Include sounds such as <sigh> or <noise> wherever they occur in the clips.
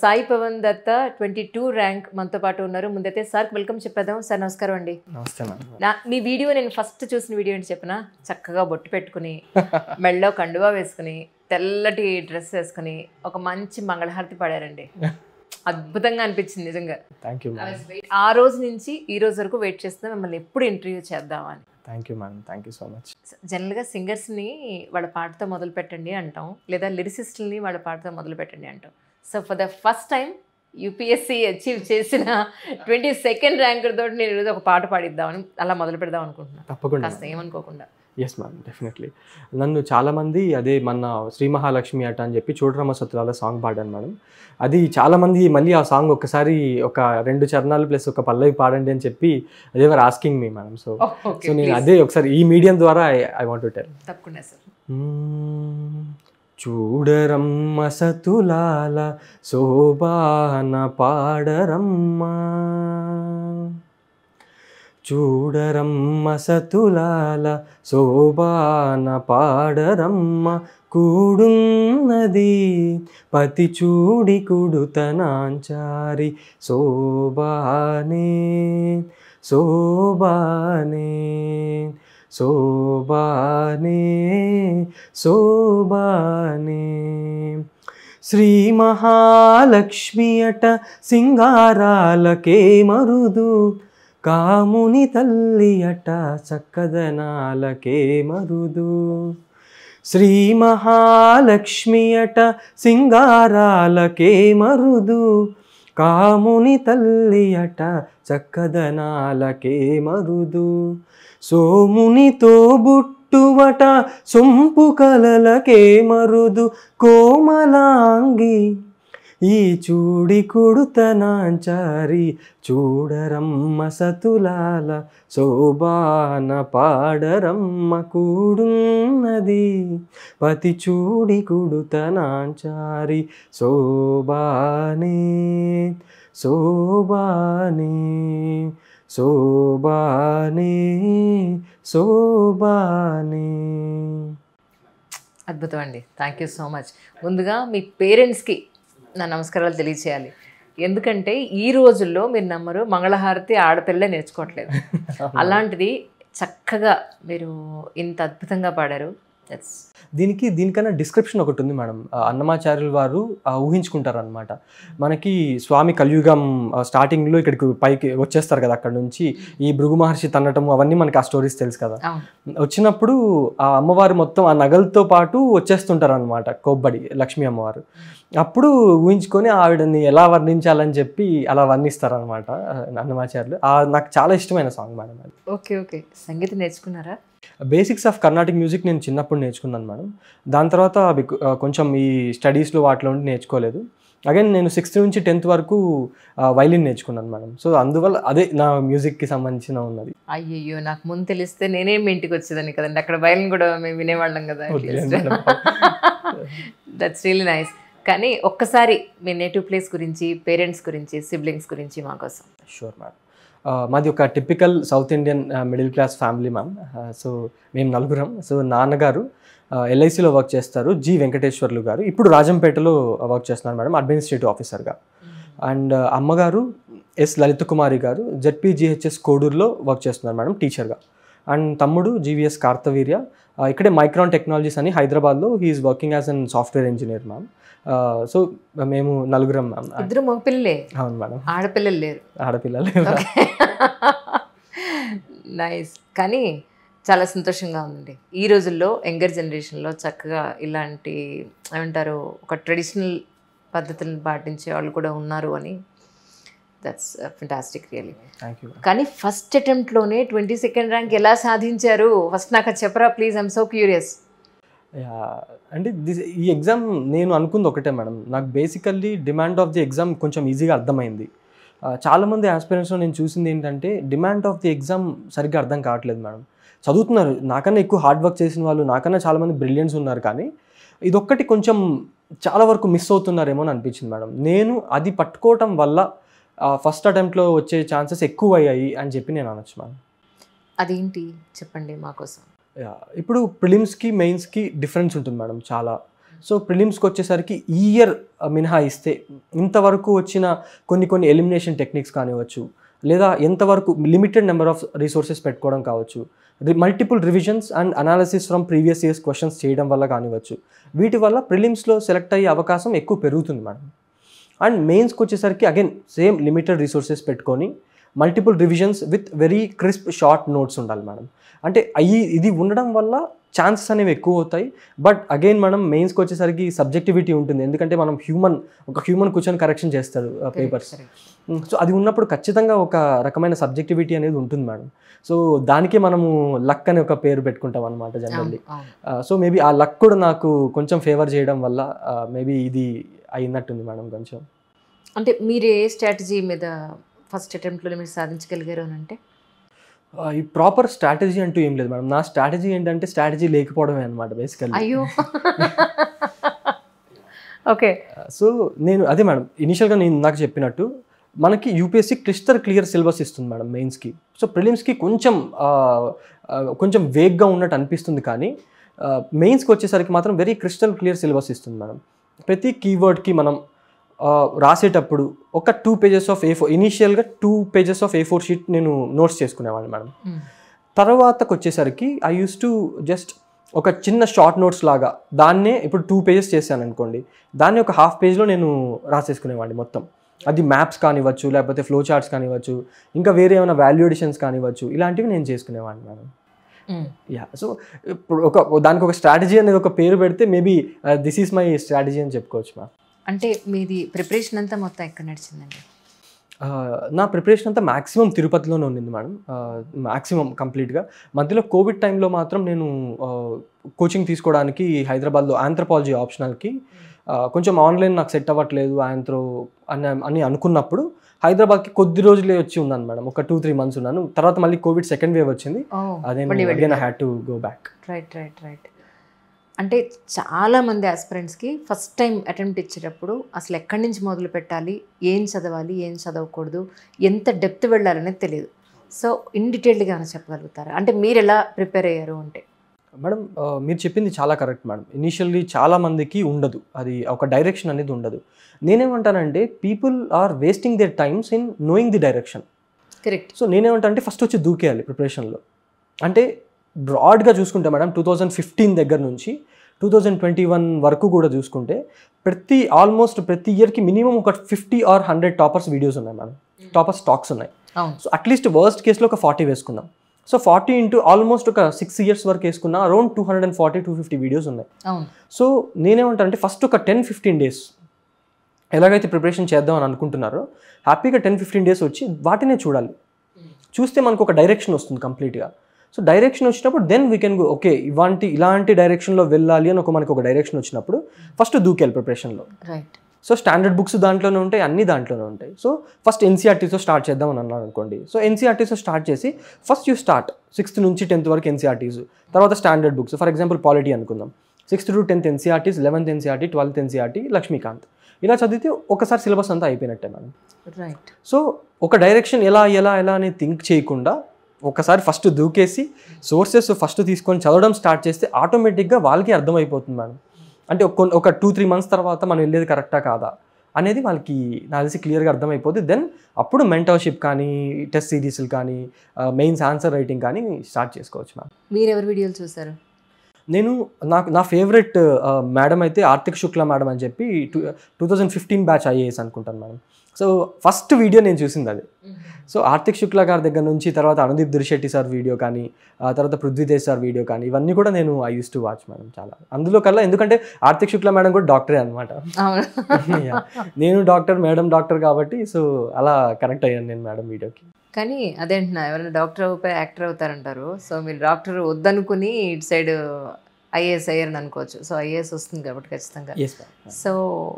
Sai Pavan Datta twenty two rank మనతో పాటు ఉన్నారు. ముందైతే సార్ వెల్కమ్ చెప్పేద్దాం. సార్ నమస్కారం అండి. నమస్తే నా మీ వీడియో నేను ఫస్ట్ చూసిన వీడియో ఏంటి చెప్పిన? చక్కగా బొట్టు పెట్టుకుని <laughs> మెళ్ళో కండువా వేసుకుని తెల్లటి డ్రెస్ వేసుకుని ఒక మంచి మంగళహారతి పాడారండి. <laughs> అద్భుతంగా అనిపించింది నిజంగా. థ్యాంక్ యూ ఆ రోజు నుంచి ఈ రోజు వరకు వెయిట్ చేస్తున్నా మిమ్మల్ని ఎప్పుడు ఇంటర్వ్యూ చేద్దామని. Thank you madam thank you so much జనరల్గా సింగర్స్ని వాళ్ళ పాటతో మొదలు పెట్టండి అంటాం లేదా లిరిసిస్టుల్ని వాళ్ళ పాటతో మొదలు పెట్టండి అంటాం. So for the first time UPSC achieve చేసిన ట్వంటీ సెకండ్ ర్యాంకర్ తోటి నేను ఈరోజు ఒక పాట పాడిద్దామని అలా మొదలు పెడదాం అనుకుంటున్నాను తప్పకుండా. కాస్త ఏమనుకోకుండా. ఎస్ మ్యామ్ డెఫినెట్లీ నన్ను చాలామంది అదే మన శ్రీ మహాలక్ష్మి అట అని చెప్పి చూడరమ్మ సత్రాల సాంగ్ పాడాను మేడం అది చాలామంది మళ్ళీ ఆ సాంగ్ ఒకసారి ఒక రెండు చరణాలు ప్లస్ ఒక పల్లవి పాడండి అని చెప్పి అదే were asking me madam so so నేను అదే ఒకసారి ఈ మీడియం ద్వారా ఐ వాంట్ టు టెల్ తప్పకుండా సార్ చూడరమ్మ సతులాల శోభాన పాడరమ్మ. చూడరమ్మ సతులాల శోభాన పాడరమ్మ. కూడున్నది పతి చూడి కుడుతనాంచారి శోభానే శోభానే. శోభానే శోభానే. శ్రీ మహాలక్ష్మి అట సింగారాలకే మరుదు కాముని తల్లి అట చక్కదనాలకే మరుదు. శ్రీ మహాలక్ష్మి అట సింగారాలకే మరుదు కాముని తల్లి అట చక్కదనాలకే మరుదు. సోమునితో బుట్టువట సొంపు కలలకే మరుదు కోమలాంగి. ఈ చూడి కుడుతనాంచారి చూడరమ్మ సతులాల శోభాన పాడరమ్మ కూడున్నది. పతి చూడి కుడుతనాంచారి శోభానే శోభానే. శోభానే శోభానే. అద్భుతం అండి. థ్యాంక్ యూ సో మచ్ ముందుగా మీ పేరెంట్స్కి నా నమస్కారాలు తెలియచేయాలి. ఎందుకంటే ఈ రోజుల్లో మీరు నమ్మరు మంగళహారతి ఆడపిల్లలే నేర్చుకోవట్లేదు. <laughs> అలాంటిది చక్కగా మీరు ఇంత అద్భుతంగా పాడారు. దీనికి దీనికన్నా డిస్క్రిప్షన్ ఒకటి ఉంది మేడం. అన్నమాచార్యుల వారు ఆ, ఊహించుకుంటారు అనమాట మనకి స్వామి కలియుగం స్టార్టింగ్లో ఇక్కడికి పైకి వచ్చేస్తారు కదా అక్కడ నుంచి. ఈ భృగు మహర్షి తన్నటం అవన్నీ మనకి ఆ స్టోరీస్ తెలుసు కదా. వచ్చినప్పుడు ఆ అమ్మవారు మొత్తం ఆ నగలతో పాటు వచ్చేస్తుంటారు అనమాట కొబ్బడి లక్ష్మీ అమ్మవారు. అప్పుడు ఊహించుకొని ఆవిడని ఎలా వర్ణించాలని చెప్పి అలా వర్ణిస్తారనమాట అన్నమాచార్యులు. ఆ, నాకు చాలా ఇష్టమైన సాంగ్ మేడం ఓకే ఓకే. సంగీతం నేర్చుకున్నారా? బేసిక్స్ ఆఫ్ కర్ణాటిక్ మ్యూజిక్ నేను చిన్నప్పుడు నేర్చుకున్నాను మేడం. దాని తర్వాత కొంచెం ఈ స్టడీస్లో వాటిలో ఉండి నేర్చుకోలేదు. అగైన్ నేను సిక్స్త్ నుంచి టెన్త్ వరకు వైలిన్ నేర్చుకున్నాను మేడం. సో అందువల్ల అదే నా మ్యూజిక్కి సంబంధించిన ఉన్నది. అయ్యయ్యో! నాకు ముందు తెలిస్తే నేనే మీ ఇంటికి వచ్చేదాన్ని కదండి. అక్కడ బయలుని కూడా మేము వినేవాళ్ళం కదా మేడం. దట్స్ రియలీ నైస్ కానీ ఒక్కసారి మీ నేటివ్ ప్లేస్ గురించి పేరెంట్స్ గురించి సిబ్లింగ్స్ గురించి మా కోసం. షూర్ మ్యామ్ మాది ఒక typical south Indian middle class family ma'am so మేము నలుగురం. సో నాన్నగారు ఎల్ఐసిలో వర్క్ చేస్తారు. జి వెంకటేశ్వర్లు గారు. ఇప్పుడు రాజంపేటలో వర్క్ చేస్తున్నారు మేడం అడ్మినిస్ట్రేటివ్ ఆఫీసర్గా అండ్ అమ్మగారు ఎస్ లలిత కుమారి గారు జెడ్పీజీహెచ్ఎస్ కోడూరులో వర్క్ చేస్తున్నారు మేడం టీచర్గా అండ్ తమ్ముడు జీవీఎస్ కార్తవీర్య. ఇక్కడే మైక్రాన్ టెక్నాలజీస్ అని హైదరాబాద్లో he is working as an software engineer ma'am so మేము నలుగురం మ్యామ్ ఇద్దరు మగపిల్లలే. అవును మేడం ఆడపిల్లలు లేరు. ఆడపిల్లలు నైస్ కానీ చాలా సంతోషంగా ఉంది ఈ రోజుల్లో యంగర్ జనరేషన్లో చక్కగా ఇలాంటి ఏమంటారు ఒక ట్రెడిషనల్ పద్ధతులను పాటించే వాళ్ళు కూడా ఉన్నారు అని that's fantastic really thank you కానీ ఫస్ట్ అటెంప్ట్లోనే ట్వంటీ సెకండ్ ర్యాంక్ ఎలా సాధించారు? ఫస్ట్ నాకు చెప్పరా ప్లీజ్ ఐమ్ సో క్యూరియస్ అంటే దిస్ ఈ ఎగ్జామ్ నేను అనుకుంది ఒకటే మేడం. నాకు basically demand of the exam కొంచెం ఈజీగా అర్థమైంది. చాలామంది ఆస్పిరెంట్స్లో నేను చూసింది ఏంటంటే డిమాండ్ ఆఫ్ ది ఎగ్జామ్ సరిగ్గా అర్థం కావట్లేదు మేడం. చదువుతున్నారు. నాకన్నా ఎక్కువ హార్డ్ వర్క్ చేసిన వాళ్ళు నాకన్నా చాలామంది బ్రిలియన్స్ ఉన్నారు కానీ ఇదొక్కటి కొంచెం చాలా వరకు మిస్ అవుతున్నారేమో అని అనిపించింది మేడం. నేను అది పట్టుకోవటం వల్ల ఫస్ట్ అటెంప్ట్లో వచ్చే ఛాన్సెస్ ఎక్కువ అయ్యాయి అని చెప్పి నేను అనొచ్చు మేడం అదేంటి? చెప్పండి మా కోసం. యా ఇప్పుడు ప్రిలిమ్స్కి మెయిన్స్కి డిఫరెన్స్ ఉంటుంది మేడం చాలా. సో ప్రిలిమ్స్కి వచ్చేసరికి ఈ ఇయర్ మినహాయిస్తే ఇంతవరకు వచ్చిన కొన్ని కొన్ని ఎలిమినేషన్ టెక్నిక్స్ కానివ్వచ్చు లేదా ఎంతవరకు లిమిటెడ్ నెంబర్ ఆఫ్ రిసోర్సెస్ పెట్టుకోవడం కావచ్చు multiple revisions and analysis from previous years questions చేయడం వల్ల కానివ్వచ్చు వీటి వల్ల ప్రిలిమ్స్లో సెలెక్ట్ అయ్యే అవకాశం ఎక్కువ పెరుగుతుంది మేడం అండ్ మెయిన్స్కి వచ్చేసరికి అగైన్ సేమ్ లిమిటెడ్ రిసోర్సెస్ పెట్టుకొని multiple revisions with very crisp short notes ఉండాలి మేడం. అంటే అయ్యి ఇది ఉండడం వల్ల ఛాన్సెస్ అనేవి ఎక్కువ అవుతాయి. బట్ అగైన్ మనం మెయిన్స్కి వచ్చేసరికి సబ్జెక్టివిటీ ఉంటుంది. ఎందుకంటే మనం హ్యూమన్ ఒక హ్యూమన్ కూర్చొని కరెక్షన్ చేస్తాడు పేపర్స్. సో అది ఉన్నప్పుడు ఖచ్చితంగా ఒక రకమైన సబ్జెక్టివిటీ అనేది ఉంటుంది మేడం. సో దానికే మనము లక్ అనే ఒక పేరు పెట్టుకుంటాం అనమాట జనరల్లీ. సో మేబీ ఆ లక్ కూడా నాకు కొంచెం ఫేవర్ చేయడం వల్ల మేబీ ఇది అయినట్టుంది మేడం కొంచెం. అంటే మీరు ఏ స్ట్రాటజీ మీద ఫస్ట్ అటెంప్ట్లో మీరు సాధించగలిగారు అని అంటే? ఈ ప్రాపర్ స్ట్రాటజీ అంటూ ఏం లేదు మేడం. నా స్ట్రాటజీ ఏంటంటే స్ట్రాటజీ లేకపోవడమే అనమాట బేసికల్లీ అయ్యో. <laughs> ఓకే. సో నేను అదే మేడం ఇనిషియల్గా నేను నాకు చెప్పినట్టు మనకి యూపీఎస్సీ క్లిస్టర్ క్లియర్ సిలబస్ ఇస్తుంది మేడం మెయిన్స్కి సో ప్రిలిమ్స్కి కొంచెం కొంచెం వేగ్గా ఉన్నట్టు అనిపిస్తుంది కానీ మెయిన్స్కి వచ్చేసరికి మాత్రం వెరీ క్రిస్టల్ క్లియర్ సిలబస్ ఇస్తుంది మేడం. ప్రతి కీవర్డ్కి మనం రాసేటప్పుడు ఒక two pages of A four ఇనీషియల్గా two pages of A four sheet నేను నోట్స్ చేసుకునేవాడిని మేడం. తర్వాతకు వచ్చేసరికి ఐ యూస్ టు జస్ట్ ఒక చిన్న షార్ట్ నోట్స్ లాగా దాన్నే ఇప్పుడు టూ పేజెస్ చేశాను అనుకోండి దాన్ని ఒక హాఫ్ పేజ్లో నేను రాసేసుకునేవాడిని మొత్తం. అది మ్యాప్స్ కానివ్వచ్చు లేకపోతే ఫ్లో చార్ట్స్ కానివ్వచ్చు ఇంకా వేరే ఏమైనా వాల్యూ ఎడిషన్స్ కానివ్వచ్చు ఇలాంటివి నేను చేసుకునేవాడిని మేడం. యా సో ఇప్పుడు ఒక దానికి ఒక స్ట్రాటజీ అనేది ఒక పేరు పెడితే maybe this is my strategy అని చెప్పుకోవచ్చు మ్యామ్ అంటే మీది ప్రిపరేషన్ అంతా మొత్తం ఎక్కడ నడిచిందండి? నా ప్రిపరేషన్ అంతా మాక్సిమం తిరుపతిలోనే ఉండింది మేడం మాక్సిమం కంప్లీట్గా మధ్యలో కోవిడ్ టైంలో మాత్రం నేను కోచింగ్ తీసుకోవడానికి హైదరాబాద్లో ఆంథ్రపాలజీ ఆప్షనల్కి కొంచెం ఆన్లైన్ నాకు సెట్ అవ్వట్లేదు ఆంథ్రో అని అని అనుకున్నప్పుడు హైదరాబాద్కి కొద్ది రోజులే వచ్చి ఉన్నాను మేడం ఒక టూ త్రీ మంత్స్ ఉన్నాను. తర్వాత మళ్ళీ కోవిడ్ సెకండ్ వేవ్ వచ్చింది. అదే had to go back right right right అంటే చాలామంది ఆస్పిరెంట్స్కి ఫస్ట్ టైం అటెంప్ట్ ఇచ్చేటప్పుడు అసలు ఎక్కడి నుంచి మొదలు పెట్టాలి ఏం చదవాలి ఏం చదవకూడదు ఎంత డెప్త్ వెళ్ళాలనేది తెలియదు. సో ఇన్ డీటెయిల్డ్గా చెప్పగలుగుతారా? అంటే మీరు ఎలా ప్రిపేర్ అయ్యారు అంటే? మేడం మీరు చెప్పింది చాలా కరెక్ట్ మేడం. ఇనీషియల్లీ చాలా మందికి ఉండదు. అది ఒక డైరెక్షన్ అనేది ఉండదు. నేనేమంటానంటే people are wasting their times in knowing the direction correct so నేనేమంటానంటే ఫస్ట్ వచ్చి దూకేయాలి ప్రిపరేషన్లో అంటే బ్రాడ్గా చూసుకుంటే మేడం టూ థౌజండ్ ఫిఫ్టీన్ దగ్గర నుంచి టూ థౌజండ్ ట్వంటీ వన్ వరకు కూడా చూసుకుంటే ప్రతి ఆల్మోస్ట్ ప్రతి ఇయర్కి మినిమం ఒక fifty or hundred toppers videos ఉన్నాయి మేడం. టాపర్ స్టాక్స్ ఉన్నాయి. సో అట్లీస్ట్ వర్స్ట్ కేసులో ఒక ఫార్టీ వేసుకుందాం. సో ఫార్టీ ఇంటూ ఆల్మోస్ట్ ఒక సిక్స్ ఇయర్స్ వరకు వేసుకున్న around two hundred and forty two fifty videos ఉన్నాయి. సో నేనేమంటానంటే ఫస్ట్ ఒక టెన్ ఫిఫ్టీన్ డేస్ ఎలాగైతే ప్రిపరేషన్ చేద్దాం అని అనుకుంటున్నారో హ్యాపీగా టెన్ ఫిఫ్టీన్ డేస్ వచ్చి వాటినే చూడాలి. చూస్తే మనకు ఒక డైరెక్షన్ వస్తుంది కంప్లీట్గా సో డైరెక్షన్ వచ్చినప్పుడు then we can go okay ఇలాంటి ఇలాంటి డైరెక్షన్లో వెళ్ళాలి అని ఒక మనకు ఒక డైరెక్షన్ వచ్చినప్పుడు ఫస్ట్ దూకేయాలి ప్రిపరేషన్లో రైట్ సో స్టాండర్డ్ బుక్స్ దాంట్లోనే ఉంటాయి అన్ని దాంట్లోనే ఉంటాయి. సో ఫస్ట్ ఎన్సీఆర్టీతో స్టార్ట్ చేద్దాం అని అన్నాను అనుకోండి. సో ఎన్సీఆర్టీతో స్టార్ట్ చేసి ఫస్ట్ యూ స్టార్ట్ సిక్స్త్ నుంచి టెన్త్ వరకు ఎన్సీఆర్టీస్ తర్వాత standard books for example polity అనుకుందాం. Sixth to tenth NCERTs eleventh NCERT twelfth NCERT Laxmikanth ఇలా చదివితే ఒకసారి సిలబస్ అంతా అయిపోయినట్టే మనం రైట్ సో ఒక డైరెక్షన్ ఎలా ఎలా ఎలా అని థింక్ చేయకుండా ఒకసారి ఫస్ట్ దూకేసి సోర్సెస్ ఫస్ట్ తీసుకొని చదవడం స్టార్ట్ చేస్తే ఆటోమేటిక్గా వాళ్ళకి అర్థమైపోతుంది మేడం. అంటే ఒక ఒక టూ త్రీ మంత్స్ తర్వాత మనం వెళ్ళేది కరెక్టా కాదా అనేది వాళ్ళకి నాకు తెలిసి క్లియర్గా అర్థమైపోతుంది దెన్ అప్పుడు మెంటర్షిప్ కానీ టెస్ట్ సిరీస్లు కానీ మెయిన్స్ ఆన్సర్ రైటింగ్ కానీ స్టార్ట్ చేసుకోవచ్చు మ్యామ్ మీరు ఎవరి వీడియోలు చూసారు? నేను నాకు నా ఫేవరెట్ మేడం అయితే ఆర్తిక్ శుక్ల మేడం అని చెప్పి two two thousand fifteen batch IAS అనుకుంటాను మేడం. సో ఫస్ట్ వీడియో నేను చూసింది అది. సో ఆర్తిక్ శుక్లా గారి దగ్గర నుంచి తర్వాత అనుదీప్ దురిశెట్టి సార్ వీడియో కానీ ఆ తర్వాత పృథ్వీతేజ్ సార్ వీడియో కానీ ఇవన్నీ కూడా నేను I use to watch madam చాలా. అందులో కల్లా ఎందుకంటే ఆర్తిక్ శుక్లా మేడం కూడా డాక్టరే అనమాట <laughs> నేను డాక్టర్ మేడం డాక్టర్ కాబట్టి సో అలా కనెక్ట్ అయ్యాను నేను మేడం వీడియోకి. కానీ అదేంటున్నా ఎవరైనా డాక్టర్ అయిపోయి యాక్టర్ అవుతారంటారు. సో మీరు డాక్టర్ వద్దనుకుని ఇటు సైడ్ ఐఏఎస్ అయ్యారని అనుకోవచ్చు. సో ఐఏఎస్ వస్తుంది కాబట్టి ఖచ్చితంగా. సో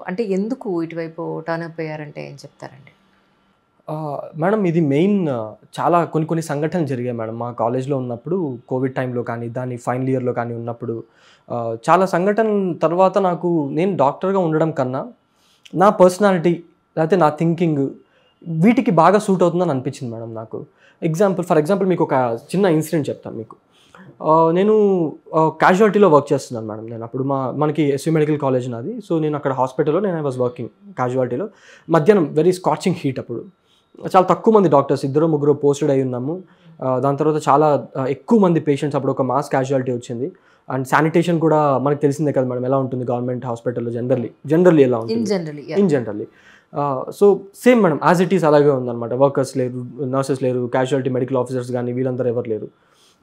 అంటే ఎందుకు ఇటువైపు టర్న్ అప్ అయ్యారంటే ఏం చెప్తారండి? మేడం ఇది మెయిన్ చాలా కొన్ని కొన్ని సంఘటనలు జరిగాయి మేడం. మా కాలేజ్లో ఉన్నప్పుడు కోవిడ్ టైంలో కానీ దాని ఫైనల్ ఇయర్లో కానీ ఉన్నప్పుడు చాలా సంఘటనల తర్వాత నాకు నేను డాక్టర్గా ఉండడం కన్నా నా పర్సనాలిటీ లేకపోతే నా థింకింగ్ వీటికి బాగా సూట్ అవుతుందని అనిపించింది మేడం నాకు. ఎగ్జాంపుల్ ఫర్ ఎగ్జాంపుల్ మీకు ఒక చిన్న ఇన్సిడెంట్ చెప్తాను మీకు. నేను క్యాజువాలిటీలో వర్క్ చేస్తున్నాను మేడం నేను. అప్పుడు మా మనకి ఎస్యూ మెడికల్ కాలేజ్ నాది. సో నేను అక్కడ హాస్పిటల్లో నేను ఐ వాజ్ వర్కింగ్ క్యాజువాలిటీలో మధ్యాహ్నం వెరీ స్కాచింగ్ హీట్ అప్పుడు. చాలా తక్కువ మంది డాక్టర్స్ ఇద్దరు ముగ్గురు పోస్టెడ్ అయి ఉన్నాము. దాని తర్వాత చాలా ఎక్కువ మంది పేషెంట్స్ అప్పుడు ఒక మాస్ క్యాజువాలిటీ వచ్చింది. అండ్ శానిటేషన్ కూడా మనకు తెలిసిందే కదా మేడం ఎలా ఉంటుంది గవర్నమెంట్ హాస్పిటల్లో జనరల్లీ జనరల్లీ ఎలా ఉంటుంది? Generally in generally so same madam as it is అలాగే ఉందన్నమాట. వర్కర్స్ లేరు నర్సెస్ లేరు క్యాజువాలిటీ మెడికల్ ఆఫీసర్స్ కానీ వీళ్ళందరూ ఎవరు లేరు.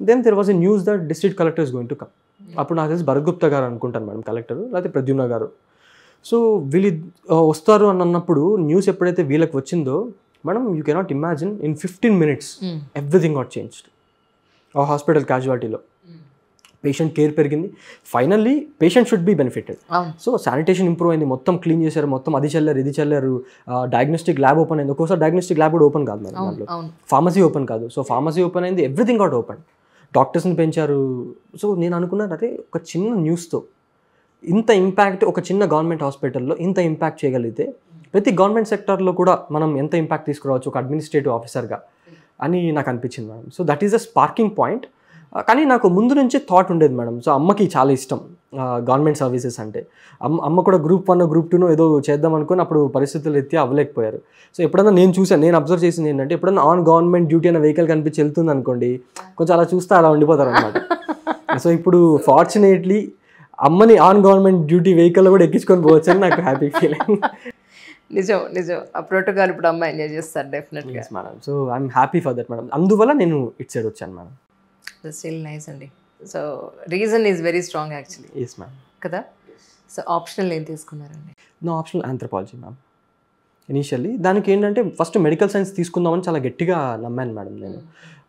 Then there was a news that district collector is going to come అప్పుడు నాకు తెలిసి భరగుప్తా గారు అనుకుంటాను మేడం కలెక్టర్ లేకపోతే ప్రద్యుమ్న గారు. సో వీళ్ళు వస్తారు అని అన్నప్పుడు న్యూస్ ఎప్పుడైతే వీళ్ళకి వచ్చిందో madam you cannot imagine in fifteen minutes everything got changed ఆ హాస్పిటల్ క్యాజువాలిటీలో పేషెంట్ కేర్ పెరిగింది. Finally patient should be benefited so sanitation improve అయింది. మొత్తం క్లీన్ చేశారు. మొత్తం అది చల్లారు ఇది చల్లారు. డయాగ్నోస్టిక్ ల్యాబ్ ఓపెన్ అయింది. ఒక్కోసారి డయాగ్నోస్టిక్ ల్యాబ్ కూడా ఓపెన్ కాదు మేడం దాంట్లో. ఫార్మసీ ఓపెన్ కాదు. సో ఫార్మసీ ఓపెన్ అయింది. ఎవ్రీథింగ్ గాట్ ఓపెన్ డాక్టర్స్ని పెంచారు. సో నేను అనుకున్నాను అదే ఒక చిన్న న్యూస్తో ఇంత ఇంపాక్ట్ ఒక చిన్న గవర్నమెంట్ హాస్పిటల్లో ఇంత ఇంపాక్ట్ చేయగలిగితే ప్రతి గవర్నమెంట్ సెక్టర్లో కూడా మనం ఎంత ఇంపాక్ట్ తీసుకురావచ్చు ఒక అడ్మినిస్ట్రేటివ్ ఆఫీసర్గా అని నాకు అనిపించింది madam. So that is a sparking point. కానీ నాకు ముందు నుంచే థాట్ ఉండేది మేడం. సో అమ్మకి చాలా ఇష్టం గవర్నమెంట్ సర్వీసెస్ అంటే. అమ్మ అమ్మ కూడా గ్రూప్ వన్ గ్రూప్ టూనో ఏదో చేద్దాం అనుకుని అప్పుడు పరిస్థితులు ఎత్తి అవ్వలేకపోయారు. సో ఎప్పుడన్నా నేను చూసాను నేను అబ్జర్వ్ చేసింది ఏంటంటే ఎప్పుడన్నా ఆన్ గవర్నమెంట్ డ్యూటీ అనే వెహికల్ కనిపించి వెళ్తుంది అనుకోండి కొంచెం అలా చూస్తే అలా ఉండిపోతారు అనమాట <laughs> సో ఇప్పుడు ఫార్చునేట్లీ అమ్మని ఆన్ గవర్నమెంట్ డ్యూటీ వెహికల్ కూడా ఎక్కించుకొని పోవచ్చు అని నాకు హ్యాపీ ఫీలింగ్ నిజం నిజం. ఆ ప్రోటోకాల్ ఇప్పుడు అమ్మాయి ఎంజాయ్ చేస్తారు డెఫినెట్గా madam so I'm happy for that madam అందువల్ల నేను ఇట్ సైడ్ వచ్చాను మేడం స్టిల్ నైస్ అండి so reason is very strong actually yes ma'am కదా? సో ఆప్షనల్ ఏం తీసుకున్నారండి నా ఆప్షనల్ ఆంథ్రపాలజీ మ్యామ్ ఇనీషియల్లీ దానికి ఏంటంటే ఫస్ట్ మెడికల్ సైన్స్ తీసుకుందామని చాలా గట్టిగా నమ్మాను మేడం నేను.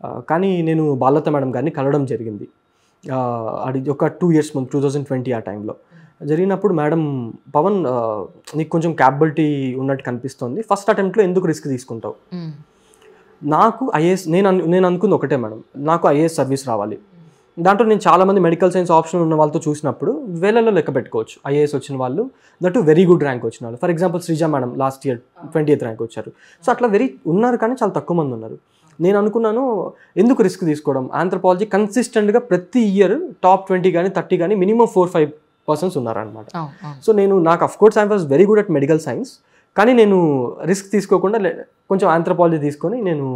ఆ, కానీ నేను బాలత మేడం గారిని కలవడం జరిగింది. అది ఒక టూ ఇయర్స్ ముందు టూ థౌజండ్ ట్వంటీ ఆ టైంలో. జరిగినప్పుడు మేడం పవన్ నీకు కొంచెం క్యాపబిలిటీ ఉన్నట్టు కనిపిస్తుంది. ఫస్ట్ అటెంప్ట్లో ఎందుకు రిస్క్ తీసుకుంటావు? మ్మ్. నాకు ఐఏఎస్ నేను నేను అనుకుంది ఒకటే మేడం. నాకు ఐఏఎస్ సర్వీస్ రావాలి. దాంట్లో నేను చాలామంది మెడికల్ సైన్స్ ఆప్షన్ ఉన్న వాళ్ళతో చూసినప్పుడు వేలలో లెక్క పెట్టుకోవచ్చు. ఐఏఎస్ వచ్చిన వాళ్ళు దట్ వెరీ గుడ్ ర్యాంక్ వచ్చిన వాళ్ళు. For example Sreeja madam last year twenty eighth rank వచ్చారు. సో అట్లా వెరీ ఉన్నారు కానీ చాలా తక్కువ మంది ఉన్నారు. నేను అనుకున్నాను ఎందుకు రిస్క్ తీసుకోవడం? ఆంథ్రపాలజీ కన్సిస్టెంట్గా ప్రతి ఇయర్ టాప్ ట్వంటీ కానీ థర్టీ కానీ మినిమం ఫోర్ ఫైవ్ పర్సన్స్ ఉన్నారనమాట సో నేను నాకు of course I was very good at medical science కానీ నేను రిస్క్ తీసుకోకుండా లే- కొంచెం ఆంథ్రపాలజీ తీసుకొని నేను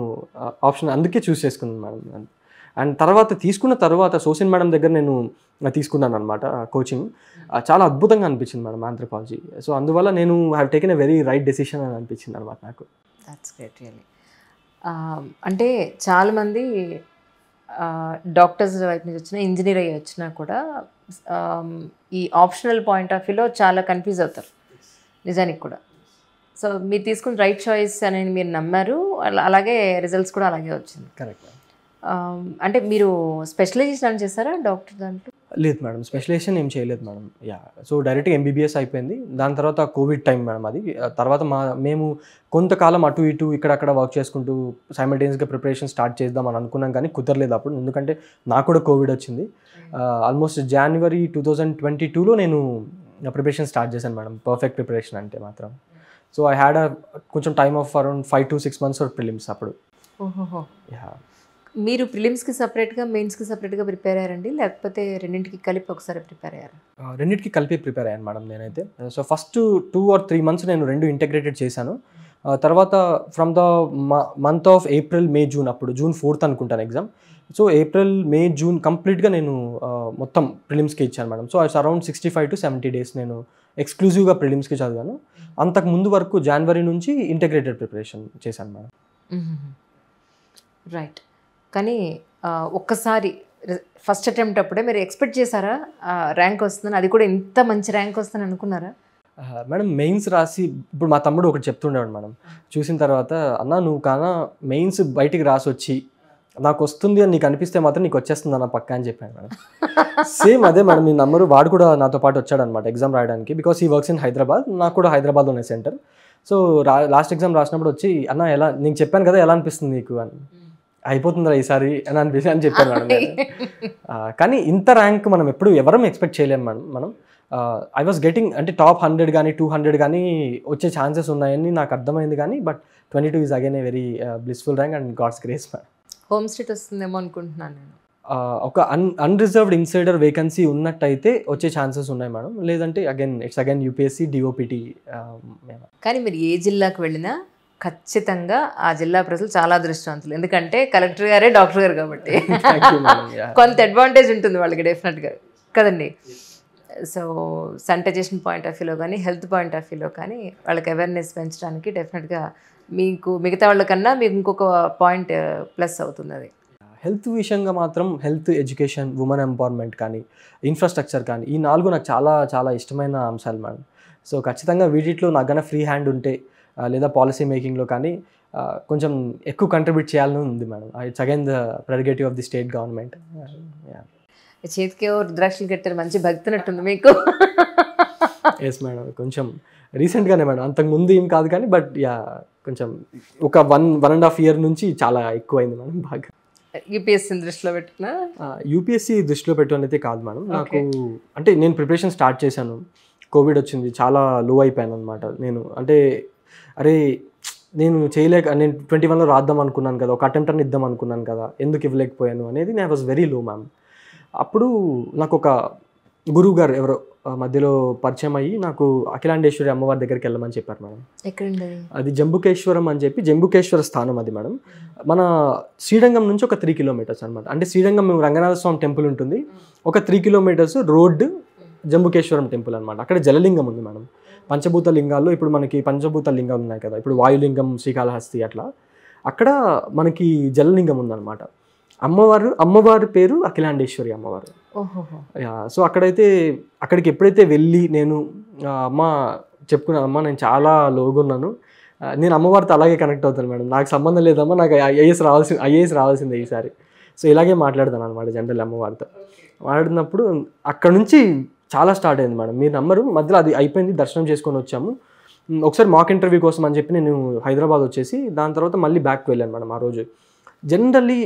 ఆప్షన్ అందుకే చూస్ చేసుకున్నాను మేడం అండ్ తర్వాత తీసుకున్న తర్వాత సోషల్ మేడం దగ్గర నేను తీసుకున్నాను అనమాట కోచింగ్ చాలా అద్భుతంగా అనిపించింది మేడం ఆంథ్రపాలజీ సో అందువల్ల నేను have taken a very right decision అని అనిపించింది అనమాట నాకు. దట్స్ గ్రేట్ రియలీ అంటే చాలామంది డాక్టర్స్ వైపు నుంచి వచ్చిన ఇంజనీర్ అయ్యి వచ్చినా కూడా ఈ ఆప్షనల్ పాయింట్ ఆఫ్ వ్యూలో చాలా కన్ఫ్యూజ్ అవుతారు. నిజానికి కూడా. సో మీరు తీసుకున్న రైట్ చాయిస్ అని మీరు నమ్మారు. అలా- అలాగే రిజల్ట్స్ కూడా అలాగే వచ్చింది. కరెక్ట్ Um, అంటే మీరు స్పెషలైజేషన్ అని చేస్తారా డాక్టర్ దాంట్లో? లేదు మేడం స్పెషలైజేషన్ ఏం చేయలేదు మేడం. యా సో డైరెక్ట్గా ఎంబీబీఎస్ అయిపోయింది. దాని తర్వాత కోవిడ్ టైం మేడం అది. తర్వాత మా మేము కొంతకాలం అటు ఇటు ఇక్కడక్కడ వర్క్ చేసుకుంటూ సైమల్టేనియస్గా ప్రిపరేషన్ స్టార్ట్ చేద్దాం అని అనుకున్నాం కానీ కుదరలేదు అప్పుడు. ఎందుకంటే నాకు కూడా కోవిడ్ వచ్చింది. ఆల్మోస్ట్ జనవరి టూ థౌజండ్ ట్వంటీ టూలో నేను ప్రిపరేషన్ స్టార్ట్ చేశాను మేడం. పర్ఫెక్ట్ ప్రిపరేషన్ అంటే మాత్రం. సో ఐ హ్యాడ్ కొంచెం time off around five to six months prelims అప్పుడు. మీరు ప్రిలిమ్స్కి సపరేట్గా మెయిన్స్కి సపరేట్గా ప్రిపేర్ అయ్యారండి? లేకపోతే రెండింటికి కలిపి ఒకసారి ప్రిపేర్ అయ్యారా? రెండిటికి కలిపి ప్రిపేర్ అయ్యాను మేడం నేనైతే. So first two or three months నేను రెండు ఇంటగ్రేటెడ్ చేశాను. తర్వాత from the month of April May June అప్పుడు జూన్ ఫోర్త్ అనుకుంటాను exam so April May June కంప్లీట్గా నేను మొత్తం ప్రిలిమ్స్కి ఇచ్చాను madam so around sixty five to seventy days నేను ఎక్స్క్లూజివ్గా ప్రిలిమ్స్కి చదివాను. అంతకు ముందు వరకు జనవరి నుంచి ఇంటగ్రేటెడ్ ప్రిపరేషన్ చేశాను మేడం. రైట్ కానీ ఒక్కసారి ఫస్ట్ అటెంప్ట్ అప్పుడే మీరు ఎక్స్పెక్ట్ చేశారా? ర్యాంక్ వస్తుందని? అది కూడా ఇంత మంచి ర్యాంక్ వస్తుందని అనుకున్నారా? మేడం మెయిన్స్ రాసి ఇప్పుడు మా తమ్ముడు ఒకటి చెప్తుండేవాడు మేడం. చూసిన తర్వాత అన్న నువ్వు కానా మెయిన్స్ బయటికి రాసి వచ్చి నాకు వస్తుంది అని నీకు అనిపిస్తే మాత్రం నీకు వచ్చేస్తుంది అన్న పక్క అని చెప్పాను మేడం. సేమ్ అదే మేడం మీ నంబరు వాడు కూడా నాతో పాటు వచ్చాడు అనమాట ఎగ్జామ్ రాయడానికి బికాస్ ఈ వర్క్స్ ఇన్ హైదరాబాద్ నాకు కూడా హైదరాబాద్ ఉన్నాయి సెంటర్ సో రా లాస్ట్ ఎగ్జామ్ రాసినప్పుడు వచ్చి అన్న ఎలా నీకు చెప్పాను కదా ఎలా అనిపిస్తుంది నీకు? అని. అయిపోతుందిరా ఈసారి అని అనిపిస్తుంది అని చెప్పాను మేడం <laughs> కానీ ఇంత ర్యాంక్ మనం ఎప్పుడు ఎవరం ఎక్స్పెక్ట్ చేయలేము మనం. మనం ఐ వాస్ గెటింగ్ అంటే టాప్ హండ్రెడ్ కానీ టూ హండ్రెడ్ కానీ వచ్చే ఛాన్సెస్ ఉన్నాయని నాకు అర్థమైంది కానీ but twenty two is again a very blissful rank and god's grace home state వస్తుందేమో అనుకుంటున్నాను నేను. ఒక అన్ అన్రిజర్వ్డ్ ఇన్సైడర్ వేకెన్సీ ఉన్నట్టయితే వచ్చే ఛాన్సెస్ ఉన్నాయి మేడం. లేదంటే again it's again UPSC DOPT కానీ మీరు ఏ జిల్లాకు వెళ్ళినా ఖచ్చితంగా ఆ జిల్లా ప్రజలు చాలా అదృష్టవంతులు. ఎందుకంటే కలెక్టర్ గారే డాక్టర్ గారు కాబట్టి. <laughs> కొంత అడ్వాంటేజ్ ఉంటుంది వాళ్ళకి డెఫినెట్గా కదండి? సో శానిటైజేషన్ పాయింట్ ఆఫ్ వ్యూలో కానీ హెల్త్ పాయింట్ ఆఫ్ వ్యూలో కానీ వాళ్ళకి అవేర్నెస్ పెంచడానికి డెఫినెట్గా మీకు మిగతా వాళ్ళకన్నా మీకు ఇంకొక పాయింట్ ప్లస్ అవుతుంది అది హెల్త్ విషయంగా మాత్రం హెల్త్ ఎడ్యుకేషన్ ఉమెన్ ఎంపవర్మెంట్ కానీ ఇన్ఫ్రాస్ట్రక్చర్ కానీ ఈ నాలుగు నాకు చాలా చాలా ఇష్టమైన అంశాలు మేడం. సో ఖచ్చితంగా వీటిలో నాకన్నా ఫ్రీ హ్యాండ్ ఉంటే లేదా పాలసీ మేకింగ్లో కానీ కొంచెం ఎక్కువ కంట్రిబ్యూట్ చేయాలని ఉంది madam. It's again the prerogative of the state government చేతికి ఏవో రుద్రాక్షలు కట్టారు మంచి భక్తునట్టుంది మీకు. Yes madam. కొంచెం రీసెంట్గానే మేడం. అంతకు ముందు ఏం కాదు కానీ బట్ యా కొంచెం ఒక one one and half year నుంచి చాలా ఎక్కువైంది మేడం బాగా. యూపీఎస్సీ దృష్టిలో పెట్టుకున్నా యూపీఎస్సీ దృష్టిలో పెట్టుకుని అయితే కాదు మేడం. నాకు అంటే నేను ప్రిపరేషన్ స్టార్ట్ చేశాను. కోవిడ్ వచ్చింది చాలా లో అయిపోయాను అనమాట నేను. అంటే అరే నేను చేయలేక నేను ట్వంటీ వన్లో రాద్దాం అనుకున్నాను కదా ఒక అటెంప్ట్ అని ఇద్దాం అనుకున్నాను కదా ఎందుకు ఇవ్వలేకపోయాను అనేది నేను వాజ్ వెరీ లో మ్యామ్ అప్పుడు నాకు ఒక గురువు గారు ఎవరో మధ్యలో పరిచయం అయ్యి నాకు అఖిలాండేశ్వరి అమ్మవారి దగ్గరికి వెళ్ళమని చెప్పారు మేడం. ఎక్కడండి అది? జంబుకేశ్వరం అని చెప్పి జంబుకేశ్వర స్థానం అది మేడం. మన శ్రీరంగం నుంచి ఒక త్రీ కిలోమీటర్స్ అనమాట అంటే శ్రీరంగం రంగనాథ స్వామి టెంపుల్ ఉంటుంది. ఒక three kilometres road Jambukeswaram temple అనమాట అక్కడ జలలింగం ఉంది మేడం. పంచభూత లింగాల్లో ఇప్పుడు మనకి పంచభూత లింగాలు ఉన్నాయి కదా. ఇప్పుడు వాయులింగం శ్రీకాళహస్తి అట్లా. అక్కడ మనకి జలలింగం ఉందన్నమాట. అమ్మవారు అమ్మవారి పేరు అఖిలాండేశ్వరి అమ్మవారు. సో అక్కడైతే అక్కడికి ఎప్పుడైతే వెళ్ళి నేను అమ్మ చెప్పుకున్నా అమ్మ నేను చాలా లోగున్నాను. నేను అమ్మవారితో అలాగే కనెక్ట్ అవుతాను మేడం. నాకు సంబంధం లేదమ్మా నాకు ఐఏఎస్ రావాల్సి ఐఏఎస్ రావాల్సిందే ఈసారి. సో ఇలాగే మాట్లాడతాను అనమాట జనరల్ అమ్మవారితో. మాట్లాడినప్పుడు అక్కడ నుంచి చాలా స్టార్ట్ అయింది మేడం. మీరు నమ్మరు మధ్యలో అది అయిపోయింది దర్శనం చేసుకొని వచ్చాము. ఒకసారి మాక్ ఇంటర్వ్యూ కోసం అని చెప్పి నేను హైదరాబాద్ వచ్చేసి దాని తర్వాత మళ్ళీ బ్యాక్ వెళ్ళాను మేడం ఆ రోజు. జనరల్లీ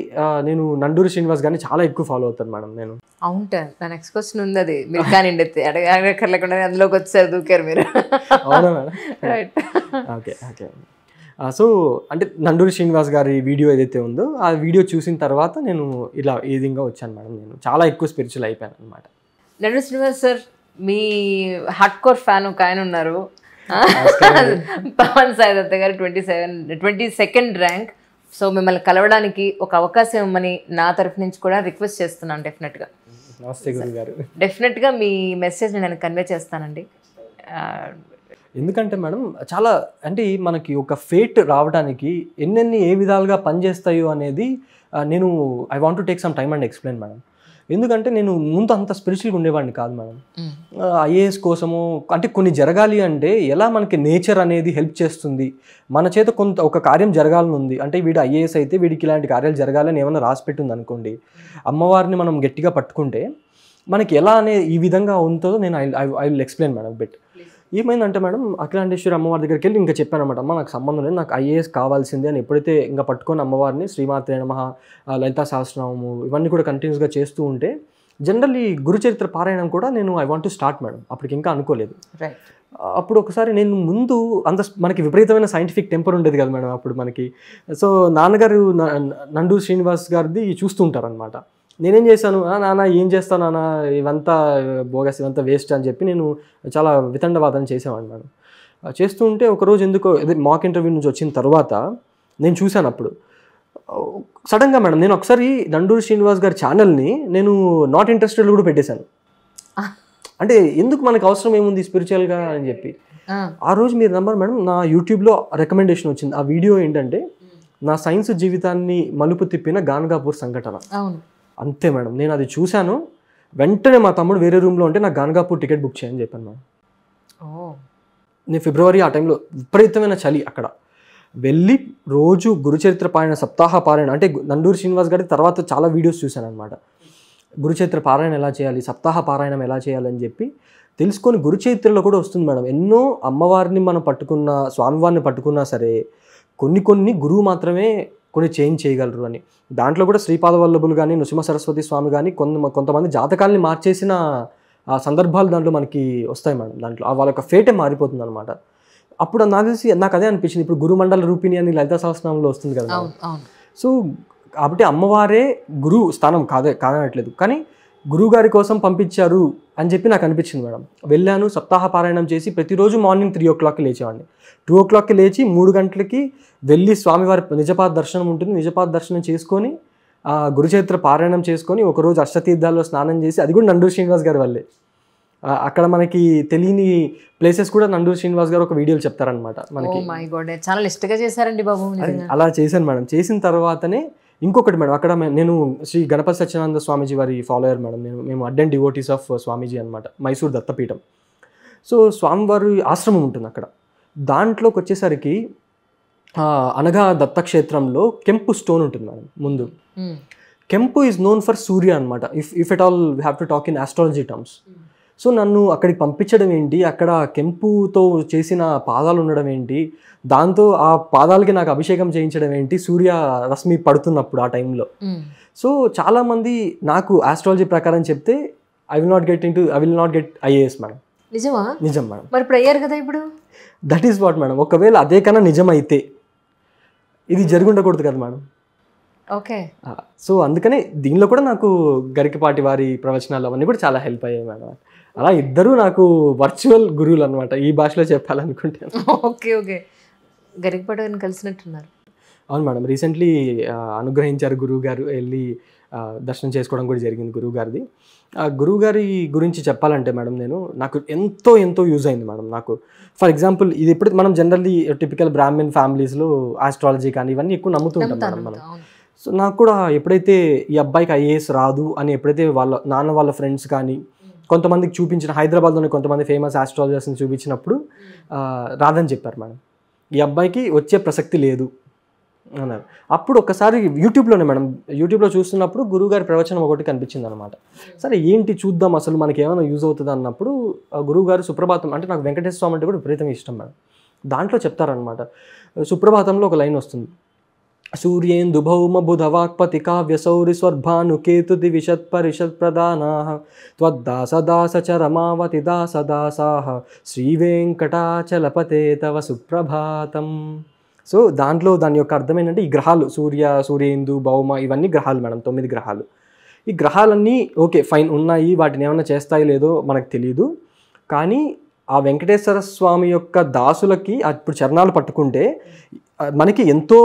నేను నండూరి శ్రీనివాస్ గారిని చాలా ఎక్కువ ఫాలో అవుతాను మేడం నేను. అవుంటా నా నెక్స్ట్ క్వశ్చన్ ఉంది అది. మీరు అడగ అడగక్కర్లేకుండా అందులోకి వచ్చారు దూకారు మీరు. అవునా madam right okay okay so అంటే నండూరి శ్రీనివాస్ గారి వీడియో ఏదైతే ఉందో ఆ వీడియో చూసిన తర్వాత నేను ఇలా ఈ విధంగా వచ్చాను మేడం నేను. చాలా ఎక్కువ స్పిరిచువల్ అయిపోయాను అనమాట నడు శ్రీనివాస్ సార్ మీ హార్డ్ కోర్ ఫ్యాన్ ఒక ఆయన ఉన్నారు. <laughs> పవన్ సాయి దత్త గారు twenty seven twenty second rank so మిమ్మల్ని కలవడానికి ఒక అవకాశం ఇవ్వమని నా తరఫు నుంచి కూడా రిక్వెస్ట్ చేస్తున్నాను డెఫినెట్గా నమస్తే గారు డెఫినెట్గా మీ మెసేజ్ నేను కన్వే చేస్తానండి. ఎందుకంటే మేడం చాలా అంటే మనకి ఒక ఫేట్ రావడానికి ఎన్నెన్ని ఏ విధాలుగా పనిచేస్తాయో అనేది నేను I want to take some time and explain madam. ఎందుకంటే నేను ముందు అంత స్పిరిచువల్గా ఉండేవాడిని కాదు మేడం. ఐఏఎస్ కోసము అంటే కొన్ని జరగాలి అంటే ఎలా మనకి నేచర్ అనేది హెల్ప్ చేస్తుంది మన చేత కొంత ఒక కార్యం జరగాలని ఉంది. అంటే వీడు ఐఏఎస్ అయితే వీడికి ఇలాంటి కార్యాలు జరగాలని ఏమైనా రాసి పెట్టింది అనుకోండి అమ్మవారిని మనం గట్టిగా పట్టుకుంటే మనకి ఎలా అనే ఈ విధంగా ఉంటుందో నేను I I will explain madam but ఏమైందంటే మేడం అఖిలాండేశ్వరి అమ్మవారి దగ్గరికి వెళ్ళి ఇంకా చెప్పాను అనమాట అమ్మ నాకు సంబంధం లేదు నాకు ఐఏఎస్ కావాల్సిందే అని ఎప్పుడైతే ఇంకా పట్టుకొని అమ్మవారిని శ్రీమాత్రే నమ లలితా సహస్రనామము ఇవన్నీ కూడా కంటిన్యూస్గా చేస్తూ ఉంటే జనరల్లీ గురుచరిత్ర పారాయణం కూడా నేను I want to start madam అప్పటికి ఇంకా అనుకోలేదు. అప్పుడు ఒకసారి నేను ముందు అంత మనకి విపరీతమైన సైంటిఫిక్ టెంపర్ ఉండేది కదా మేడం అప్పుడు మనకి. సో నాన్నగారు న- నండూరు శ్రీనివాస్ గారిది చూస్తూ ఉంటారనమాట నేనేం చేశాను? "ఆ, నాన్న ఏం చేస్తాను నాన్న? ఇవంతా బోగస్ ఇవంతా వేస్ట్ అని చెప్పి నేను చాలా వితండవాదన చేసేవాడిని ఆ, చేస్తూ ఉంటే ఒకరోజు ఎందుకో అదే మాక్ ఇంటర్వ్యూ నుంచి వచ్చిన తర్వాత నేను చూశాను అప్పుడు. సడన్గా మేడం నేను ఒకసారి నండూరు శ్రీనివాస్ గారి ఛానల్ని నేను నాట్ ఇంట్రెస్టెడ్ కూడా పెట్టేశాను. అంటే ఎందుకు మనకు అవసరం ఏముంది స్పిరిచువల్గా అని చెప్పి. ఆ. రోజు మీరు నమ్మరు మేడం నా యూట్యూబ్లో రికమెండేషన్ వచ్చింది. ఆ వీడియో ఏంటంటే నా సైన్స్ జీవితాన్ని మలుపు తిప్పిన గాన్గాపూర్ సంఘటన. అవును. అంతే మేడం. నేను అది చూశాను. వెంటనే మా తమ్ముడు వేరే రూమ్లో ఉంటే నాకు గాన్గాపూర్ టికెట్ బుక్ చేయని చెప్పాను మేడం. నేను ఫిబ్రవరి ఆ టైంలో విపరీతమైన చలి అక్కడ. వెళ్ళి రోజు గురుచరిత్ర పారాయణ సప్తాహ పారాయణ అంటే నండూరు శ్రీనివాస్ గారి తర్వాత చాలా వీడియోస్ చూశాను అనమాట గురుచరిత్ర పారాయణ ఎలా చేయాలి సప్తాహ పారాయణం ఎలా చేయాలని చెప్పి తెలుసుకొని గురుచరిత్రలో కూడా వస్తుంది మేడం. ఎన్నో అమ్మవారిని మనం పట్టుకున్న స్వామివారిని పట్టుకున్నా సరే కొన్ని కొన్ని గురువు మాత్రమే కొన్ని చేంజ్ చేయగలరు అని. దాంట్లో కూడా శ్రీపాద వల్లభులు కానీ నృసింహ సరస్వతి స్వామి కానీ కొంత కొంతమంది జాతకాల్ని మార్చేసిన ఆ సందర్భాలు దాంట్లో మనకి వస్తాయి మేడం దాంట్లో. వాళ్ళ యొక్క ఫేటే మారిపోతుంది అనమాట అప్పుడు నాకు తెలిసి నాకు అదే అనిపించింది. ఇప్పుడు గురుమండల రూపిణి అని లలిత సహస్రనామంలో వస్తుంది కదా సో కాబట్టి అమ్మవారే గురువు స్థానం కాదే కాదనట్లేదు. కానీ గురువు గారి కోసం పంపించారు అని చెప్పి నాకు అనిపించింది మేడం. వెళ్ళాను సప్తాహ పారాయణం చేసి ప్రతిరోజు మార్నింగ్ త్రీ ఓ క్లాక్కి లేచేవాడిని. టూ ఓ క్లాక్కి లేచి మూడు గంటలకి వెళ్ళి స్వామివారి నిజపాద దర్శనం ఉంటుంది. నిజపాద దర్శనం చేసుకొని ఆ గురుచరిత్ర పారాయణం చేసుకొని ఒకరోజు అష్టతీర్థాల్లో స్నానం చేసి అది కూడా నండూరు శ్రీనివాస్ గారి వల్లే. అక్కడ మనకి తెలియని ప్లేసెస్ కూడా నండూరు శ్రీనివాస్ గారు ఒక వీడియోలు చెప్తారనమాట మనకి. గాడ్ చాలా లిస్ట్గా చేశారండి బాబు. అలా చేశాను మేడం. చేసిన తర్వాతనే ఇంకొకటి మేడం అక్కడ నేను శ్రీ గణపతి సత్యానంద స్వామీజీ వారి ఫాలోయర్ మేడం. నేను మేము అడ్డెన్ డివోటీస్ ఆఫ్ స్వామీజీ అనమాట మైసూర్ దత్తపీఠం. సో స్వామివారి ఆశ్రమం ఉంటుంది అక్కడ. దాంట్లోకి వచ్చేసరికి అనగా దత్తక్షేత్రంలో కెంపు స్టోన్ ఉంటుంది మేడం ముందు. కెంపు ఈజ్ నోన్ ఫర్ సూర్య అనమాట if if at all have to talk in astrology terms so నన్ను అక్కడికి పంపించడం ఏంటి? అక్కడ కెంపుతో చేసిన పాదాలు ఉండడం ఏంటి? దాంతో ఆ పాదాలకి నాకు అభిషేకం చేయించడం ఏంటి? సూర్య రశ్మి పడుతున్నప్పుడు ఆ టైంలో. సో చాలామంది నాకు ఆస్ట్రాలజీ ప్రకారం చెప్తే I will not get into I will not get IAS madam నిజమా? నిజం మేడం మరి అయ్యారు కదా ఇప్పుడు? దట్ ఈస్ వాట్ మేడం ఒకవేళ అదే కన్నా నిజమైతే ఇది జరుగుండకూడదు కదా మేడం ఓకే. సో అందుకనే దీనిలో కూడా నాకు గరికపాటి వారి ప్రవచనాలు అవన్నీ కూడా చాలా హెల్ప్ అయ్యాయి మేడం అలా ఇద్దరు నాకు వర్చువల్ గురువులు అనమాట ఈ భాషలో చెప్పాలనుకుంటే. Okay okay. గరికపాటి గారిని కలిసినట్టున్నారు. అవును మేడం. రీసెంట్లీ అనుగ్రహించారు గురువు గారు వెళ్ళి దర్శనం చేసుకోవడం కూడా జరిగింది గురువు గారిది ఆ గురువు గారి గురించి చెప్పాలంటే మేడం నేను నాకు ఎంతో ఎంతో యూజ్ అయింది మేడం నాకు. ఫర్ ఎగ్జాంపుల్ ఇది ఎప్పుడు మనం జనరల్లీ టిపికల్ బ్రాహ్మణ్ ఫ్యామిలీస్లో ఆస్ట్రాలజీ కానీ ఇవన్నీ ఎక్కువ నమ్ముతూ ఉంటాం మేడం మనం. సో నాకు కూడా ఎప్పుడైతే ఈ అబ్బాయికి ఐఏఎస్ రాదు అని ఎప్పుడైతే వాళ్ళ నాన్న వాళ్ళ ఫ్రెండ్స్ కానీ కొంతమందికి చూపించిన హైదరాబాద్లోని కొంతమంది ఫేమస్ ఆస్ట్రాలజర్స్ని చూపించినప్పుడు ఆ, రాదని చెప్పారు మేడం. ఈ అబ్బాయికి వచ్చే ప్రసక్తి లేదు అన్నారు. అప్పుడు ఒకసారి యూట్యూబ్లోనే మేడం యూట్యూబ్లో చూస్తున్నప్పుడు గురువుగారి ప్రవచనం ఒకటి కనిపించింది అనమాట సరే ఏంటి చూద్దాం అసలు మనకి ఏమైనా యూజ్ అవుతుంది అన్నప్పుడు గురువుగారు సుప్రభాతం అంటే నాకు వెంకటేశ్వర స్వామి అంటే కూడా విపరీతంగా ఇష్టం మేడం. దాంట్లో చెప్తారనమాట. సుప్రభాతంలో ఒక లైన్ వస్తుంది. సూర్యేందు భౌమ బుధ వాక్పతి కావ్య సౌరి స్వర్భాను కేతు దివిషత్ పరిషత్ ప్రధానా త్వద్దాస దాస దాస శ్రీ తవ సుప్రభాతం. సో దాంట్లో దాని యొక్క అర్థం ఏంటంటే ఈ గ్రహాలు సూర్య సూర్యేందు భౌమ ఇవన్నీ గ్రహాలు మేడం తొమ్మిది గ్రహాలు. ఈ గ్రహాలన్నీ ఓకే ఫైన్ ఉన్నాయి వాటిని ఏమైనా చేస్తాయి లేదో మనకు తెలియదు కానీ ఆ వెంకటేశ్వర స్వామి యొక్క దాసులకి అప్పుడు చరణాలు పట్టుకుంటే మనకి ఎంతో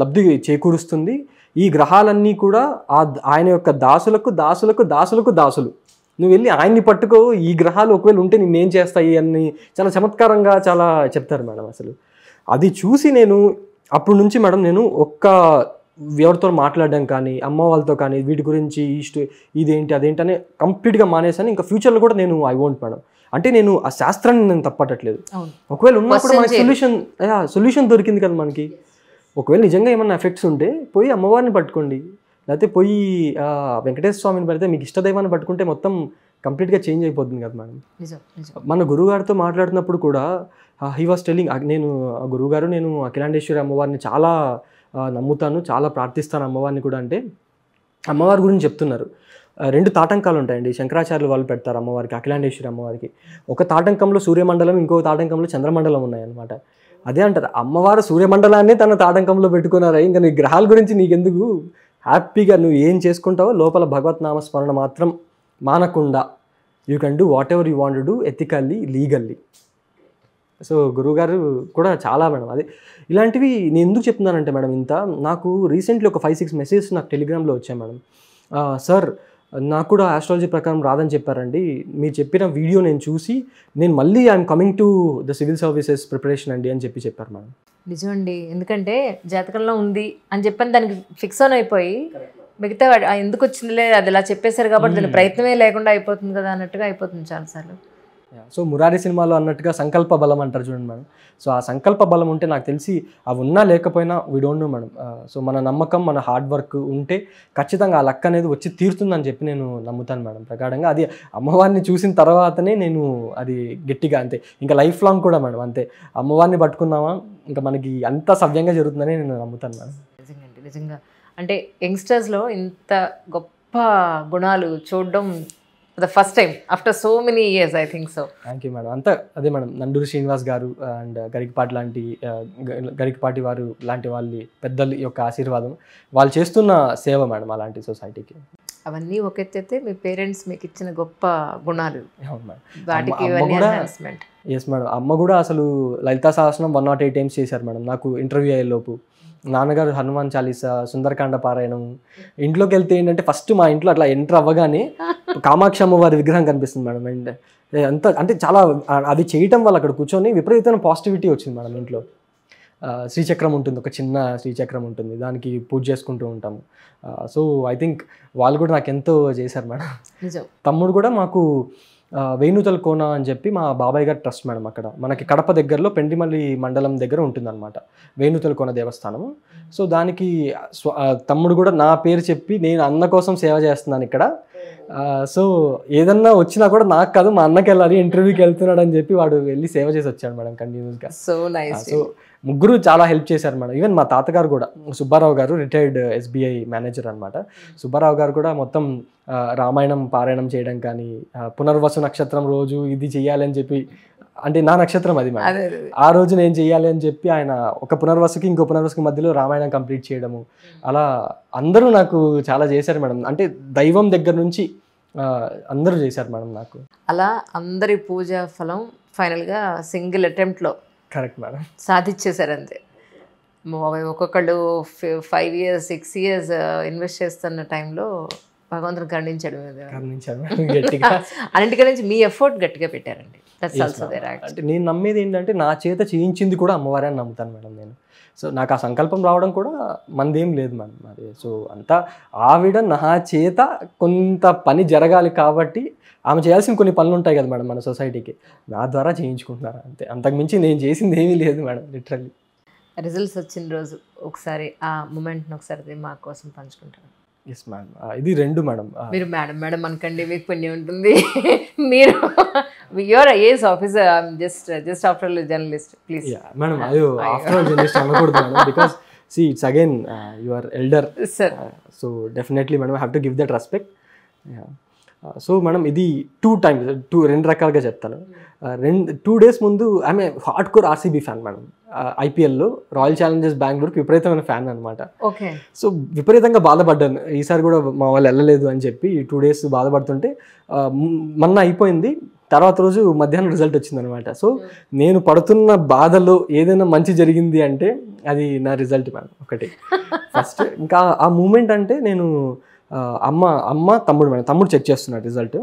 లబ్ధి చేకూరుస్తుంది. ఈ గ్రహాలన్నీ కూడా ఆ ఆయన యొక్క దాసులకు దాసులకు దాసులకు దాసులు. నువ్వు వెళ్ళి ఆయన్ని పట్టుకో ఈ గ్రహాలు ఒకవేళ ఉంటే నిన్నేం చేస్తాయి అని చాలా చమత్కారంగా చాలా చెప్తారు మేడం అసలు. అది చూసి నేను అప్పటి నుంచి మేడం నేను ఒక్క ఎవరితో మాట్లాడడం కానీ అమ్మ వాళ్ళతో కానీ వీటి గురించి ఇష్ట ఇదేంటి అదేంటి అని కంప్లీట్గా మానేసాను ఇంకా ఫ్యూచర్లో కూడా నేను ఐ వోంట్ మేడం. అంటే నేను ఆ శాస్త్రాన్ని నేను తప్పట్టట్లేదు. ఒకవేళ ఉన్నా కూడా Question మనకి. సొల్యూషన్ సొల్యూషన్ దొరికింది కదా మనకి. ఒకవేళ నిజంగా ఏమైనా ఎఫెక్ట్స్ ఉంటే పోయి అమ్మవారిని పట్టుకోండి. లేకపోతే పోయి వెంకటేశ్వర స్వామిని పడితే మీకు ఇష్టదైవాన్ని పట్టుకుంటే మొత్తం కంప్లీట్గా చేంజ్ అయిపోతుంది కదా మేడం మన గురువుగారితో మాట్లాడుతున్నప్పుడు కూడా హీ వాస్ టెలింగ్ నేను ఆ గురువుగారు నేను అఖిలాండేశ్వరి అమ్మవారిని చాలా నమ్ముతాను చాలా ప్రార్థిస్తాను అమ్మవారిని కూడా అంటే అమ్మవారి గురించి చెప్తున్నారు. రెండు తాటంకాలు ఉంటాయండి. శంకరాచార్యులు వాళ్ళు పెడతారు అమ్మవారికి అఖిలాండేశ్వరి అమ్మవారికి. ఒక తాటంకంలో సూర్యమండలం ఇంకో తాటంకంలో చంద్రమండలం ఉన్నాయన్నమాట. అదే అంటారు అమ్మవారు సూర్యమండలాన్ని తన తాటంకంలో పెట్టుకున్నారా? ఇంకా నీ గ్రహాల గురించి నీకెందుకు? హ్యాపీగా నువ్వు ఏం చేసుకుంటావో లోపల భగవత్ నామ స్మరణ మాత్రం మానకుండా you can do whatever you want do ethically legally so గురువుగారు కూడా చాలా మేడం. అదే ఇలాంటివి నేను ఎందుకు చెప్తున్నానంటే మేడం ఇంత నాకు రీసెంట్లీ ఒక ఫైవ్ సిక్స్ మెసేజెస్ నాకు టెలిగ్రామ్లో వచ్చాయి మేడం. సార్ నాకు కూడా ఆస్ట్రాలజీ ప్రకారం రాదని చెప్పారండి. మీరు చెప్పిన వీడియో నేను చూసి నేను మళ్ళీ I'm coming to the civil services preparation అండి అని చెప్పి చెప్పారు మేడం. నిజమండి. ఎందుకంటే జాతకంలో ఉంది అని చెప్పని దానికి ఫిక్స్ ఆన్ అయిపోయి మిగతా వాడు, "ఆ, ఎందుకు వచ్చిందిలే అది ఇలా చెప్పేశారు కాబట్టి దాని ప్రయత్నమే లేకుండా అయిపోతుంది కదా అన్నట్టుగా అయిపోతుంది చాలాసార్లు. సో మురారి సినిమాలో అన్నట్టుగా సంకల్ప బలం అంటారు చూడండి మేడం. సో ఆ సంకల్ప బలం ఉంటే నాకు తెలిసి అవి ఉన్నా లేకపోయినా we don't know madam. Uh, so మన నమ్మకం మన హార్డ్ వర్క్ ఉంటే ఖచ్చితంగా ఆ లక్ అనేది వచ్చి తీరుతుందని చెప్పి నేను నమ్ముతాను మేడం. ప్రకారంగా అది అమ్మవారిని చూసిన తర్వాతనే నేను అది గట్టిగా అంతే. ఇంకా లైఫ్ లాంగ్ కూడా మేడం అంతే. అమ్మవారిని పట్టుకున్నామా? ఇంకా మనకి అంత సవ్యంగా జరుగుతుందని నేను నమ్ముతాను మేడం. నిజంగా నిజంగా. అంటే యంగ్స్టర్స్లో ఇంత గొప్ప గుణాలు చూడడం the first time after so many years I think so thank you madam అంతా అదే మేడం నండూరి శ్రీనివాస్ గారు అండ్ గరికపాటి లాంటి గ- గరికపాటి వారు లాంటి వాళ్ళ పెద్దల యొక్క ఆశీర్వాదం. వాళ్ళు చేస్తున్న సేవ మేడం అలాంటి సొసైటీకి అవన్నీ ఒక ఎత్తైతే మీ పేరెంట్స్ మీకు ఇచ్చిన గొప్ప గుణాలు. వాటికి ఎస్ మేడం అమ్మ కూడా అసలు లలితా సహస్రం వన్ నాట్ ఎయిట్ టైమ్స్ చేశారు మేడం నాకు ఇంటర్వ్యూ అయ్యేలోపు. నాన్నగారు హనుమాన్ చాలీసా సుందరకాండ పారాయణం. ఇంట్లోకి వెళ్తే ఏంటంటే ఫస్ట్ మా ఇంట్లో అట్లా ఎంటర్ అవ్వగానే <laughs> కామాక్షి అమ్మవారి విగ్రహం కనిపిస్తుంది మేడం. అండ్ అంత అంటే చాలా అది చేయటం వల్ల అక్కడ కూర్చొని విపరీతమైన పాజిటివిటీ వచ్చింది మేడం ఇంట్లో. శ్రీచక్రం ఉంటుంది ఒక చిన్న శ్రీచక్రం ఉంటుంది. దానికి పూజ చేసుకుంటూ ఉంటాము సో ఐ థింక్ వాళ్ళు కూడా నాకు ఎంతో చేశారు మేడం. తమ్ముడు కూడా మాకు వేణుతల కోన అని చెప్పి మా బాబాయ్ గారి ట్రస్ట్ మేడం అక్కడ. మనకి కడప దగ్గరలో పెండిమల్లి మండలం దగ్గర ఉంటుందన్నమాట. వేణుతల కోన దేవస్థానం సో దానికి తమ్ముడు కూడా నా పేరు చెప్పి నేను అన్న కోసం సేవ చేస్తున్నాను ఇక్కడ. సో ఏదన్నా వచ్చినా కూడా నాకు కాదు మా అన్నకి వెళ్ళాలి ఇంటర్వ్యూకి వెళ్తున్నాడు అని చెప్పి వాడు వెళ్ళి సేవ చేసి వచ్చాడు మేడం కంటిన్యూస్గా. సో నైస్ సో ముగ్గురు చాలా హెల్ప్ చేశారు మేడం. ఈవెన్ మా తాతగారు కూడా సుబ్బారావు గారు రిటైర్డ్ ఎస్బీఐ మేనేజర్ అనమాట సుబ్బారావు గారు కూడా మొత్తం రామాయణం పారాయణం చేయడం కానీ పునర్వసు నక్షత్రం రోజు ఇది చెయ్యాలని చెప్పి అంటే నా నక్షత్రం అది మేడం. ఆ రోజు నేను చెయ్యాలి అని చెప్పి ఆయన ఒక పునర్వసుకి ఇంకో పునర్వసుకి మధ్యలో రామాయణం కంప్లీట్ చేయడము. అలా అందరూ నాకు చాలా చేశారు మేడం. అంటే దైవం దగ్గర నుంచి అందరూ చేశారు మేడం నాకు. అలా అందరి పూజ ఫలం ఫైనల్గా సింగిల్ అటెంప్ట్లో కరెక్ట్ మేడం సాధించేశారు అంతే ఒక్కొక్కళ్ళు five years six years invest చేస్తున్న టైంలో భగవంతుని ఖండించడం <laughs> <laughs> అన్నింటికీ నుంచి మీ ఎఫర్ట్ గట్టిగా పెట్టారండి. అంటే నేను నమ్మేది ఏంటంటే నా చేత చేయించింది కూడా అమ్మవారే అని నమ్ముతాను మేడం నేను. సో నాకు ఆ సంకల్పం రావడం కూడా మందేం లేదు మేడం అది సో అంతా ఆవిడ నా చేత కొంత పని జరగాలి కాబట్టి ఆమె చేయాల్సిన కొన్ని పనులు ఉంటాయి కదా మేడం మన సొసైటీకి. నా ద్వారా చేయించుకుంటున్నారు? అంతే. అంతకుమించి నేను చేసింది ఏమీ లేదు మేడం లిటరల్లీ. రిజల్ట్స్ వచ్చిన రోజు ఒకసారి ఆ మూమెంట్ని ఒకసారి మా కోసం పంచుకుంటారు? ఎస్ మేడం ఇది రెండు మేడం. మీరు మేడం మేడం అనకండి మీకు పుణ్యం ఉంటుంది. మీరు your IAS officer just just after journalist please madam అయ్యో ఆఫ్టర్ ఆల్ జర్నలిస్ట్ అనకూడదు madam because see it's again your elder sir so definitely madam have to give that respect so madam ఇది two times two రెండు రకాలుగా చెప్తాను. రెండు two days ముందు ఆమె hard core RCB fan madam. ఐపీఎల్లో royal Challengers బెంగళూరుకి విపరీతమైన ఫ్యాన్ అనమాట ఓకే. సో విపరీతంగా బాధపడ్డాను. ఈసారి కూడా మా వాళ్ళు వెళ్ళలేదు అని చెప్పి టూ డేస్ బాధపడుతుంటే మొన్న అయిపోయింది. తర్వాత రోజు మధ్యాహ్నం రిజల్ట్ వచ్చింది అనమాట సో నేను పడుతున్న బాధలో ఏదైనా మంచి జరిగింది అంటే అది నా రిజల్ట్ మేడం ఒకటి. ఫస్ట్ <laughs> ఇంకా ఆ మూమెంట్ అంటే నేను అమ్మ అమ్మ తమ్ముడు మేడం తమ్ముడు చెక్ చేస్తున్నాడు రిజల్ట్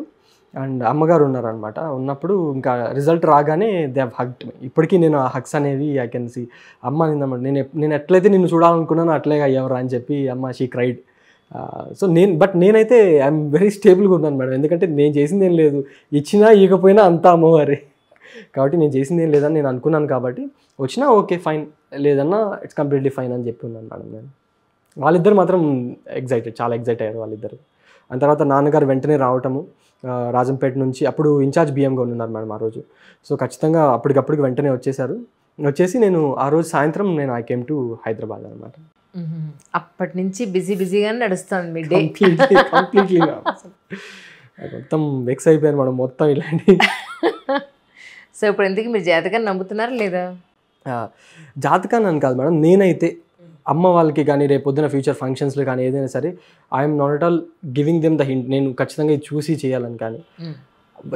అండ్ అమ్మగారు ఉన్నారనమాట ఉన్నప్పుడు ఇంకా రిజల్ట్ రాగానే దే హ్ హగ్డ్ ఇప్పటికీ నేను ఆ హగ్స్ అనేవి ఐ కెన్ సి అమ్మ నిన్నమాట నేను నేను ఎట్లయితే నిన్ను చూడాలనుకున్నానో అట్లే అయ్యేవరా అని చెప్పి అమ్మ షీ క్రైడ్ సో నేను బట్ నేనైతే ఐఎమ్ వెరీ స్టేబుల్గా ఉన్నాను మేడం. ఎందుకంటే నేను చేసింది ఏం లేదు. ఇచ్చినా ఇవ్వకపోయినా అంతా అమ్మవారి. కాబట్టి నేను చేసింది ఏం లేదని నేను అనుకున్నాను కాబట్టి వచ్చినా ఓకే ఫైన్ లేదన్నా ఇట్స్ కంప్లీట్లీ ఫైన్ అని చెప్పి ఉన్నాను మేడం నేను. వాళ్ళిద్దరు మాత్రం ఎగ్జైటెడ్ చాలా ఎగ్జైట్ అయ్యారు వాళ్ళిద్దరు. ఆ తర్వాత నాన్నగారు వెంటనే రావటము రాజంపేట నుంచి అప్పుడు ఇన్ఛార్జ్ బియ్యంగా ఉన్నారు మేడం ఆ రోజు. సో ఖచ్చితంగా అప్పటికప్పటికి వెంటనే వచ్చేసారు వచ్చేసి నేను ఆ రోజు సాయంత్రం నేను ఐ కేమ్ టు హైదరాబాద్ అనమాట అప్పటి నుంచి బిజీ బిజీగానే నడుస్తుంది మీ డే. కంప్లీట్లీ <laughs> మొత్తం వెక్స్ అయిపోయాను మేడం మొత్తం ఇలాంటి. <laughs> సో ఇప్పుడు ఎందుకు మీరు జాతకాన్ని నమ్ముతున్నారా లేదా? జాతకాన్ని అని కాదు మేడం నేనైతే అమ్మ వాళ్ళకి కానీ రేపు పొద్దున ఫ్యూచర్ ఫంక్షన్స్లో కానీ ఏదైనా సరే I'm not at all giving them the hint నేను ఖచ్చితంగా ఇది చూసి చేయాలని కానీ. మ్మ్.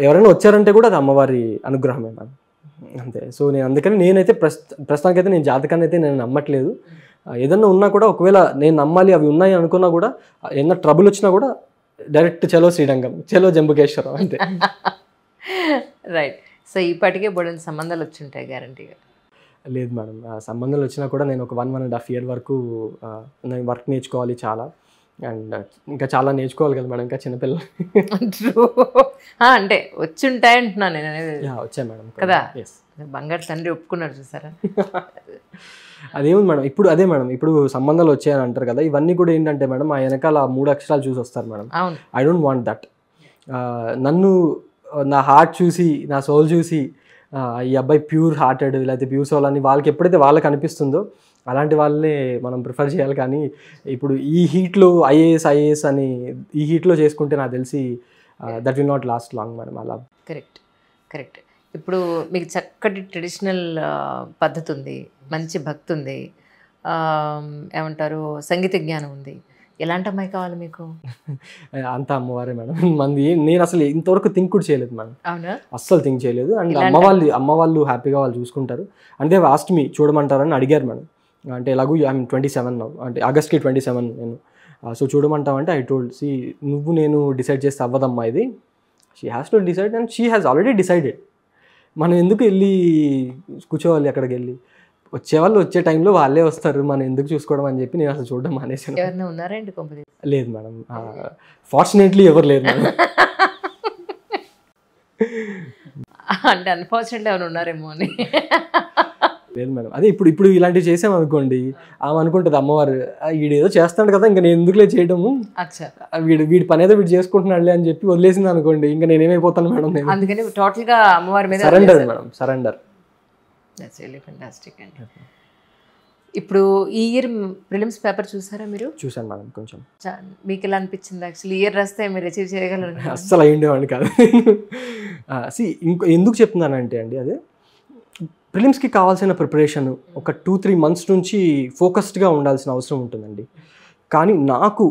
ఎవరైనా వచ్చారంటే కూడా అది అమ్మవారి అనుగ్రహమే మేడం అంతే. సో నేను అందుకని నేనైతే ప్రస్తు ప్రస్తుతానికైతే నేను జాతకాన్ని అయితే నేను నమ్మట్లేదు. ఏదన్నా ఉన్నా కూడా ఒకవేళ నేను నమ్మాలి అవి ఉన్నాయి అనుకున్నా కూడా ఏదన్నా ట్రబుల్ వచ్చినా కూడా డైరెక్ట్ చలో శ్రీరంగం చలో జంబుకేశ్వరం అంతే. <laughs> రైట్ సో ఇప్పటికే బోడని సంబంధాలు వచ్చి ఉంటాయి గ్యారంటీగా లేదు మేడం. సంబంధాలు వచ్చినా కూడా నేను ఒక one one and half year వరకు నేను వర్క్ నేర్చుకోవాలి చాలా. అండ్ ఇంకా చాలా నేర్చుకోవాలి కదా మేడం ఇంకా చిన్నపిల్ల ట్రూ అంటే వచ్చి ఉంటాయి అంటున్నాను నేను అనేది. వచ్చాయి మేడం. కదా? బంగారు తండ్రి ఒప్పుకున్నారు చూసారా? <laughs> అదేముంది మేడం ఇప్పుడు అదే మేడం ఇప్పుడు సంబంధాలు వచ్చాయని అంటారు కదా ఇవన్నీ కూడా ఏంటంటే మేడం ఆ వెనకాల మూడు అక్షరాలు చూసి వస్తారు madam. I don't want that నన్ను నా హార్ట్ చూసి నా సోల్ చూసి ఈ అబ్బాయి ప్యూర్ హార్టెడ్ లేకపోతే ప్యూర్ సోల్ అని వాళ్ళకి ఎప్పుడైతే వాళ్ళకి అనిపిస్తుందో అలాంటి వాళ్ళనే మనం ప్రిఫర్ చేయాలి. కానీ ఇప్పుడు ఈ హీట్లో ఐఏఎస్ ఐఏఎస్ అని ఈ హీట్లో చేసుకుంటే నాకు తెలిసి that will not last long madam అలా కరెక్ట్ కరెక్ట్ ఇప్పుడు మీకు చక్కటి ట్రెడిషనల్ పద్ధతి ఉంది మంచి భక్తి ఉంది. ఏమంటారు సంగీత జ్ఞానం ఉంది. ఎలాంటి అమ్మాయి కావాలి మీకు? <laughs> అంతా అమ్మవారే మేడం. మంది నేను అసలు ఇంతవరకు థింక్ కూడా చేయలేదు మేడం. అవునా? అస్సలు థింక్ చేయలేదు. అండ్ అమ్మ వాళ్ళు అమ్మ వాళ్ళు హ్యాపీగా వాళ్ళు చూసుకుంటారు. అంటే లాస్ట్ మీ చూడమంటారని అడిగారు మేడం. అంటే ఎలాగూ ఐఎమ్ ట్వంటీ సెవెన్ అంటే ఆగస్ట్కి ట్వంటీ సెవెన్ నేను సో చూడమంటావంటే ఐ టోల్డ్ సి నువ్వు నేను డిసైడ్ చేస్తే అవ్వదమ్మా ఇది. She has to decide and she has already decided మనం ఎందుకు వెళ్ళి కూర్చోవాలి అక్కడికి వెళ్ళి? వచ్చేవాళ్ళు వచ్చే టైంలో వాళ్ళే వస్తారు. మనం ఎందుకు చూసుకోవడం అని చెప్పి నేను అసలు చూడడం మానేసాను ఉన్నారండి లేదు మేడం. ఫార్చునేట్లీ ఎవరు లేదు మేడం. అంటే అన్ఫార్చునేట్లీ ఎవరు ఉన్నారేమో అని. లేదు మేడం. అదే ఇప్పుడు ఇప్పుడు ఇలాంటివి చేసాం అనుకోండి. ఆమె అనుకుంటుంది అమ్మవారు "ఆ, వీడేదో చేస్తాడు కదా ఇంకా నేను ఎందుకులే చేయడము? వీడు వీడి పని ఏదో వీడు చేసుకుంటున్నాడులే అని చెప్పి వదిలేసింది అనుకోండి. ఇంకా నేనేమైపోతాను మేడం అందుకని టోటల్గా అమ్మవారి మీద surrender madam surrender that's really fantastic అండి ఇప్పుడు ఈ ఇయర్ ప్రిలిమ్స్ పేపర్ చూసారా మీరు? చూశాను మేడం కొంచెం. మీకు ఎలా అనిపించింది? యాక్చువల్లీ ఇయర్ రాస్తే మీరు అచీవ్ చేయగలరు? అస్సలు అయి ఉండేవాడిని కాదు సి ఇంకో ఎందుకు చెప్తున్నానంటే అండి అదే ప్రిలిమ్స్కి కావాల్సిన ప్రిపరేషన్ ఒక టూ త్రీ మంత్స్ నుంచి ఫోకస్డ్గా ఉండాల్సిన అవసరం ఉంటుందండి. కానీ నాకు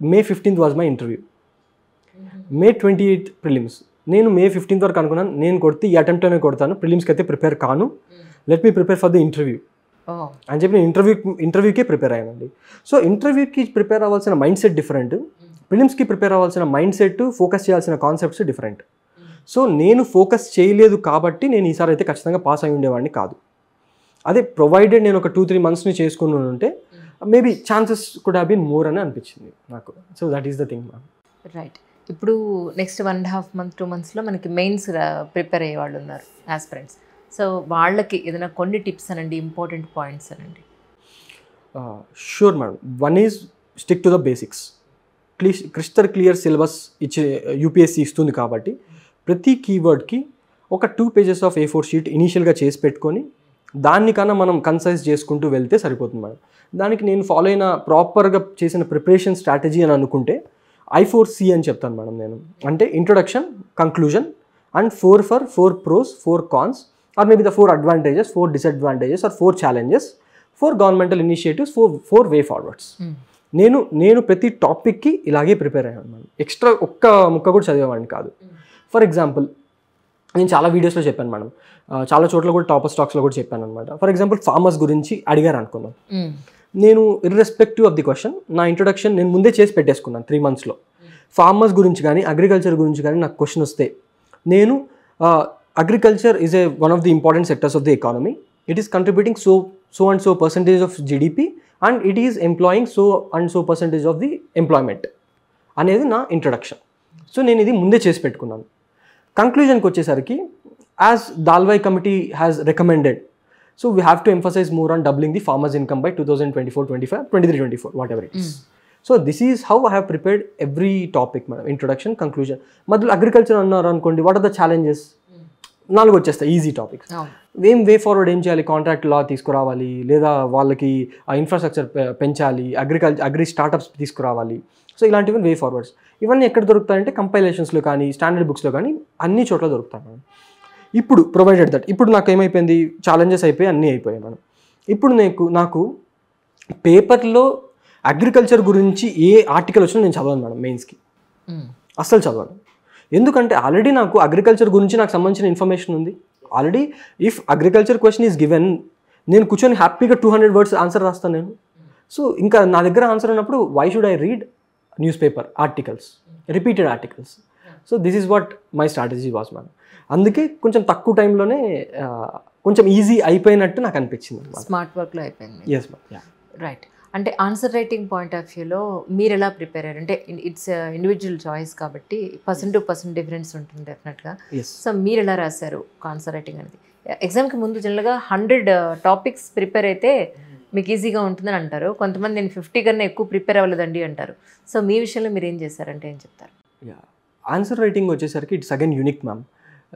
May fifteenth was my interview May twenty eighth prelims నేను మే ఫిఫ్టీన్త్ వరకు అనుకున్నాను. నేను కొడితే ఈ అటెంప్ట్లోనే కొడతాను. ప్రిలిమ్స్కి అయితే ప్రిపేర్ కాను. Let me prepare for the interview అని చెప్పి నేను ఇంటర్వ్యూ ఇంటర్వ్యూకే ప్రిపేర్ అయ్యానండి. సో ఇంటర్వ్యూకి ప్రిపేర్ అవ్వాల్సిన మైండ్ సెట్ డిఫరెంట్ ప్రిలిమ్స్కి ప్రిపేర్ అవ్వాల్సిన మైండ్ సెట్ ఫోకస్ చేయాల్సిన కాన్సెప్ట్స్ డిఫరెంట్ సో నేను ఫోకస్ చేయలేదు కాబట్టి నేను ఈసారి అయితే ఖచ్చితంగా పాస్ అయి ఉండేవాడిని కాదు. అదే ప్రొవైడెడ్ నేను ఒక టూ త్రీ మంత్స్ని చేసుకుని ఉంటే maybe chances could have been more అని అనిపించింది నాకు. So that is the thing ma'am right ఇప్పుడు next one and half month two మంత్స్లో మనకి మెయిన్స్ ప్రిపేర్ అయ్యే వాళ్ళు ఉన్నారు ఆస్పిరెంట్స్ సో వాళ్ళకి ఏదైనా కొన్ని టిప్స్ అనండి ఇంపార్టెంట్ పాయింట్స్ అనండి? Sure madam one is stick to the basics క్లీ crystal clear syllabus ఇచ్చే యూపీఎస్సీ ఇస్తుంది కాబట్టి ప్రతి కీవర్డ్కి ఒక two pages of A four sheet ఇనీషియల్గా చేసి పెట్టుకొని దానికన్నా మనం కన్సైజ్ చేసుకుంటూ వెళ్తే సరిపోతుంది మేడం దానికి నేను ఫాలో అయిన ప్రాపర్గా చేసిన ప్రిపరేషన్ స్ట్రాటజీ అని అనుకుంటే ఐ ఫోర్ సి అని చెప్తాను మేడం నేను. అంటే introduction conclusion and four for four pros four cons or maybe the four advantages four disadvantages or four challenges four governmental initiatives four four way forwards నేను నేను ప్రతి టాపిక్కి ఇలాగే ప్రిపేర్ అయ్యాను madam. Extra ఒక్క ముక్క కూడా చదివేవాడిని కాదు. ఫర్ ఎగ్జాంపుల్ నేను చాలా వీడియోస్లో చెప్పాను మేడం. చాలా చోట్ల కూడా టాపర్ స్టాక్స్లో కూడా చెప్పాను అనమాట ఫర్ ఎగ్జాంపుల్ ఫార్మర్స్ గురించి అడిగారు అనుకుందాం నేను ఇర్రెస్పెక్టివ్ ఆఫ్ ది క్వశ్చన్ నా ఇంట్రొడక్షన్ నేను ముందే చేసి పెట్టేసుకున్నాను త్రీ మంత్స్లో ఫార్మర్స్ గురించి కానీ అగ్రికల్చర్ గురించి కానీ నాకు క్వశ్చన్ వస్తే నేను agriculture is a one of the important sectors of the economy it is contributing so so and so percentage of GDP and it is employing so and so percentage of the employment అనేది నా introduction so నేను ఇది ముందే చేసి పెట్టుకున్నాను. కంక్లూజన్కి వచ్చేసరికి as Dalwai committee has recommended so we have to emphasise more on doubling the farmers income by two thousand twenty four twenty five twenty whatever it is so this is how I have prepared every topic madam introduction conclusion మధ్యలో agriculture అన్నారు అనుకోండి what are the challenges నాలుగు వచ్చేస్తాయి easy topics అవును ఏం way forward ఏం చేయాలి? Contract లా తీసుకురావాలి లేదా వాళ్ళకి ఆ ఇన్ఫ్రాస్ట్రక్చర్ పెంచాలి అగ్రికల్చర్ అగ్రి స్టార్టప్స్ తీసుకురావాలి. సో ఇలాంటివి వే ఫార్వర్డ్స్ ఇవన్నీ ఎక్కడ దొరుకుతాయంటే కంపైలేషన్స్లో కానీ స్టాండర్డ్ బుక్స్లో కానీ అన్ని చోట్ల దొరుకుతాయి మేడం ఇప్పుడు ప్రొవైడెడ్ దట్ ఇప్పుడు నాకు ఏమైపోయింది? ఛాలెంజెస్ అయిపోయి అన్నీ అయిపోయాయి మేడం. ఇప్పుడు నాకు నాకు పేపర్లో అగ్రికల్చర్ గురించి ఏ ఆర్టికల్ వచ్చినా నేను చదవను మేడం మెయిన్స్కి అస్సలు చదవను. ఎందుకంటే ఆల్రెడీ నాకు అగ్రికల్చర్ గురించి నాకు సంబంధించిన ఇన్ఫర్మేషన్ ఉంది. Already if agriculture question is given నేను కూర్చొని హ్యాపీగా టూ హండ్రెడ్ వర్డ్స్ ఆన్సర్ రాస్తాను నేను. సో ఇంకా నా దగ్గర ఆన్సర్ ఉన్నప్పుడు why should I read newspaper articles repeated articles so this is what my strategy was ma'am అందుకే కొంచెం తక్కువ టైంలోనే కొంచెం ఈజీ అయిపోయినట్టు నాకు అనిపించింది స్మార్ట్ వర్క్లో అయిపోయింది. ఎస్ రైట్ అంటే ఆన్సర్ రైటింగ్ పాయింట్ ఆఫ్ వ్యూలో మీరు ఎలా ప్రిపేర్ అయ్యారు? అంటే ఇట్స్ ఇండివిజువల్ చాయిస్ కాబట్టి పర్సన్ టు పర్సన్ డిఫరెన్స్ ఉంటుంది డెఫినెట్గా. సో మీరు ఎలా రాశారు ఆన్సర్ రైటింగ్ అనేది? ఎగ్జామ్కి ముందు జనరల్గా హండ్రెడ్ టాపిక్స్ ప్రిపేర్ అయితే మీకు ఈజీగా ఉంటుందని అంటారు. కొంతమంది నేను ఫిఫ్టీ కన్నా ఎక్కువ ప్రిపేర్ అవ్వలేదండి అంటారు. సో మీ విషయంలో మీరు ఏం చేశారంటే ఏం చెప్తారు? యా ఆన్సర్ రైటింగ్ వచ్చేసరికి ఇట్స్ అగైన్ యూనిక్ మ్యామ్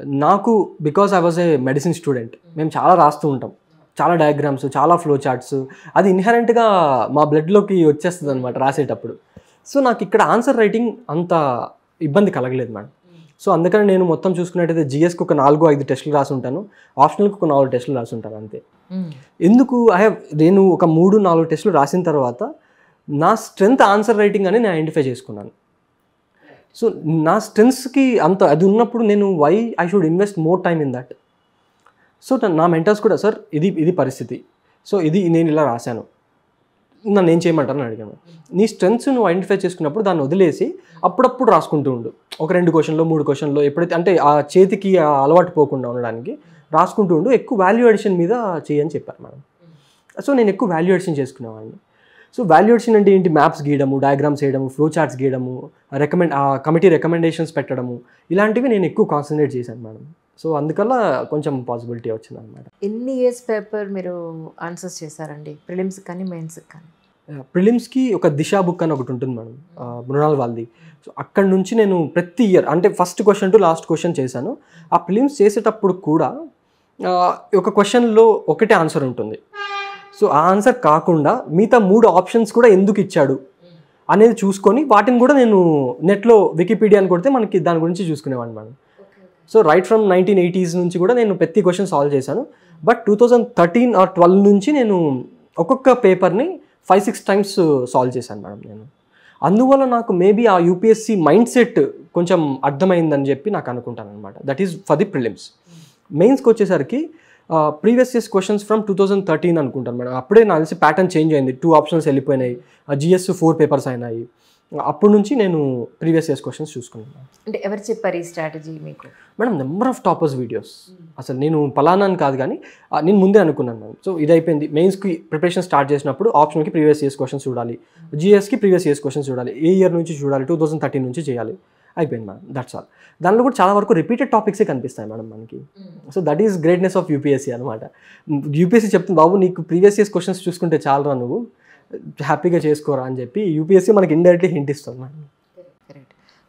నాకు because I was a medicine student మేము చాలా రాస్తూ ఉంటాం. చాలా డయాగ్రామ్స్ చాలా ఫ్లో చార్ట్స్ అది ఇన్హెరెంట్గా మా బ్లడ్లోకి వచ్చేస్తుంది అనమాట రాసేటప్పుడు. సో నాకు ఇక్కడ ఆన్సర్ రైటింగ్ అంత ఇబ్బంది కలగలేదు మేడం. సో అందుకని నేను మొత్తం చూసుకున్నట్టయితే జిఎస్కి ఒక నాలుగు ఐదు టెస్టులు రాసి ఉంటాను. ఆప్షనల్కి ఒక నాలుగు టెస్టులు రాసి ఉంటాను అంతే. మ్మ్. ఎందుకు? ఐ హ్యావ్ నేను ఒక మూడు నాలుగు టెస్టులు రాసిన తర్వాత నా స్ట్రెంగ్త్ ఆన్సర్ రైటింగ్ అని నేను ఐడెంటిఫై చేసుకున్నాను. సో నా స్ట్రెంగ్స్కి అంత అది ఉన్నప్పుడు నేను why I should invest more time in that so నా మెంటర్స్ కూడా సార్ ఇది ఇది పరిస్థితి. సో ఇది నేను ఇలా రాశాను. నన్ను ఏం చేయమంటారని అడిగాను. నీ స్ట్రెంగ్స్ నువ్వు ఐడెంటిఫై చేసుకున్నప్పుడు దాన్ని వదిలేసి అప్పుడప్పుడు రాసుకుంటూ ఉండు. ఒక రెండు క్వశ్చన్లో మూడు క్వశ్చన్లో ఎప్పుడైతే అంటే ఆ చేతికి అలవాటు పోకుండా ఉండడానికి రాసుకుంటూ ఉండు. ఎక్కువ వాల్యూ అడిషన్ మీద చేయని చెప్పారు మేడం. సో నేను ఎక్కువ వాల్యూ అడిషన్ చేసుకునేవాడిని. సో వాల్యూ అడిషన్ అంటే ఏంటి? మ్యాప్స్ గీయడము డయాగ్రామ్స్ వేయడము ఫ్లో చార్ట్స్ గీయడము రికమెండ్ ఆ కమిటీ రికమెండేషన్స్ పెట్టడము ఇలాంటివి నేను ఎక్కువ కాన్సన్ట్రేట్ చేశాను మేడం. సో అందుకల్లా కొంచెం పాసిబిలిటీ వచ్చింది అనమాట ఎన్ని ఇయర్స్ పేపర్ మీరు ఆన్సర్స్ చేశారండి? ప్రిలిమ్స్ కానీ మెయిన్స్ కానీ? ప్రిలిమ్స్కి ఒక దిశా బుక్ అని ఒకటి ఉంటుంది మేడం మృణాల్ వాళ్ళది సో అక్కడ నుంచి నేను ప్రతి ఇయర్ అంటే first question to last question చేశాను. ఆ ప్రిలిమ్స్ చేసేటప్పుడు కూడా ఒక క్వశ్చన్లో ఒకటే ఆన్సర్ ఉంటుంది. సో ఆ ఆన్సర్ కాకుండా మిగతా మూడు ఆప్షన్స్ కూడా ఎందుకు ఇచ్చాడు అనేది చూసుకొని వాటిని కూడా నేను నెట్లో వికీపీడియా అని కొడితే మనకి దాని గురించి చూసుకునేవాడిని madam. So right from nineteen eighties నుంచి కూడా నేను ప్రతి క్వశ్చన్ సాల్వ్ చేశాను. But two thousand thirteen or twelve నుంచి నేను ఒక్కొక్క పేపర్ని ఫైవ్ సిక్స్ టైమ్స్ సాల్వ్ చేశాను మేడం నేను. అందువల్ల నాకు మేబీ ఆ యూపీఎస్సి మైండ్ సెట్ కొంచెం అర్థమైందని చెప్పి నాకు అనుకుంటాను అనమాట that is for the prelims మెయిన్స్కి వచ్చేసరికి previous years questions from two thousand thirteen అనుకుంటాను మేడం. అప్పుడే నాకు తెలిసి ప్యాటర్న్ చేంజ్ అయింది. టూ ఆప్షన్స్ వెళ్ళిపోయినాయి. జిఎస్ ఫోర్ పేపర్స్ అయినాయి. అప్పటి నుంచి నేను ప్రీవియస్ ఇయర్స్ క్వశ్చన్స్ చూసుకున్నాను అంటే ఎవరు చెప్పారు ఈ స్ట్రాటజీ మీకు? Madam number of toppers videos అసలు నేను పలానా అని కాదు కానీ నేను ముందే అనుకున్నాను మేడం. సో ఇది అయిపోయింది మెయిన్స్కి ప్రిపరేషన్ స్టార్ట్ చేసినప్పుడు ఆప్షన్కి ప్రీవియస్ ఇయర్స్ క్వశ్చన్స్ చూడాలి. జిఎస్కి ప్రీవియస్ ఇయర్స్ క్వశ్చన్స్ చూడాలి. ఏ ఇయర్ నుంచి చూడాలి? టూ థౌసండ్ థర్టీన్ నుంచి చేయాలి. అయిపోయింది మేడం. దట్స్ ఆల్ దానిలో కూడా చాలా వరకు రిపీటెడ్ టాపిక్సే కనిపిస్తాయి మేడం మనకి. So that is greatness of UPSC అనమాట యూపీఎస్సీ చెప్తుంది బాబు నీకు ప్రీవియస్ ఇయర్స్ క్వశ్చన్స్ చూసుకుంటే చాలరా నువ్వు? హ్యాపీగా చేసుకోరా? అని చెప్పి యూపీఎస్సీ మనకి ఇండైరెక్ట్లీ హింట్ ఇస్తుంది మేడం.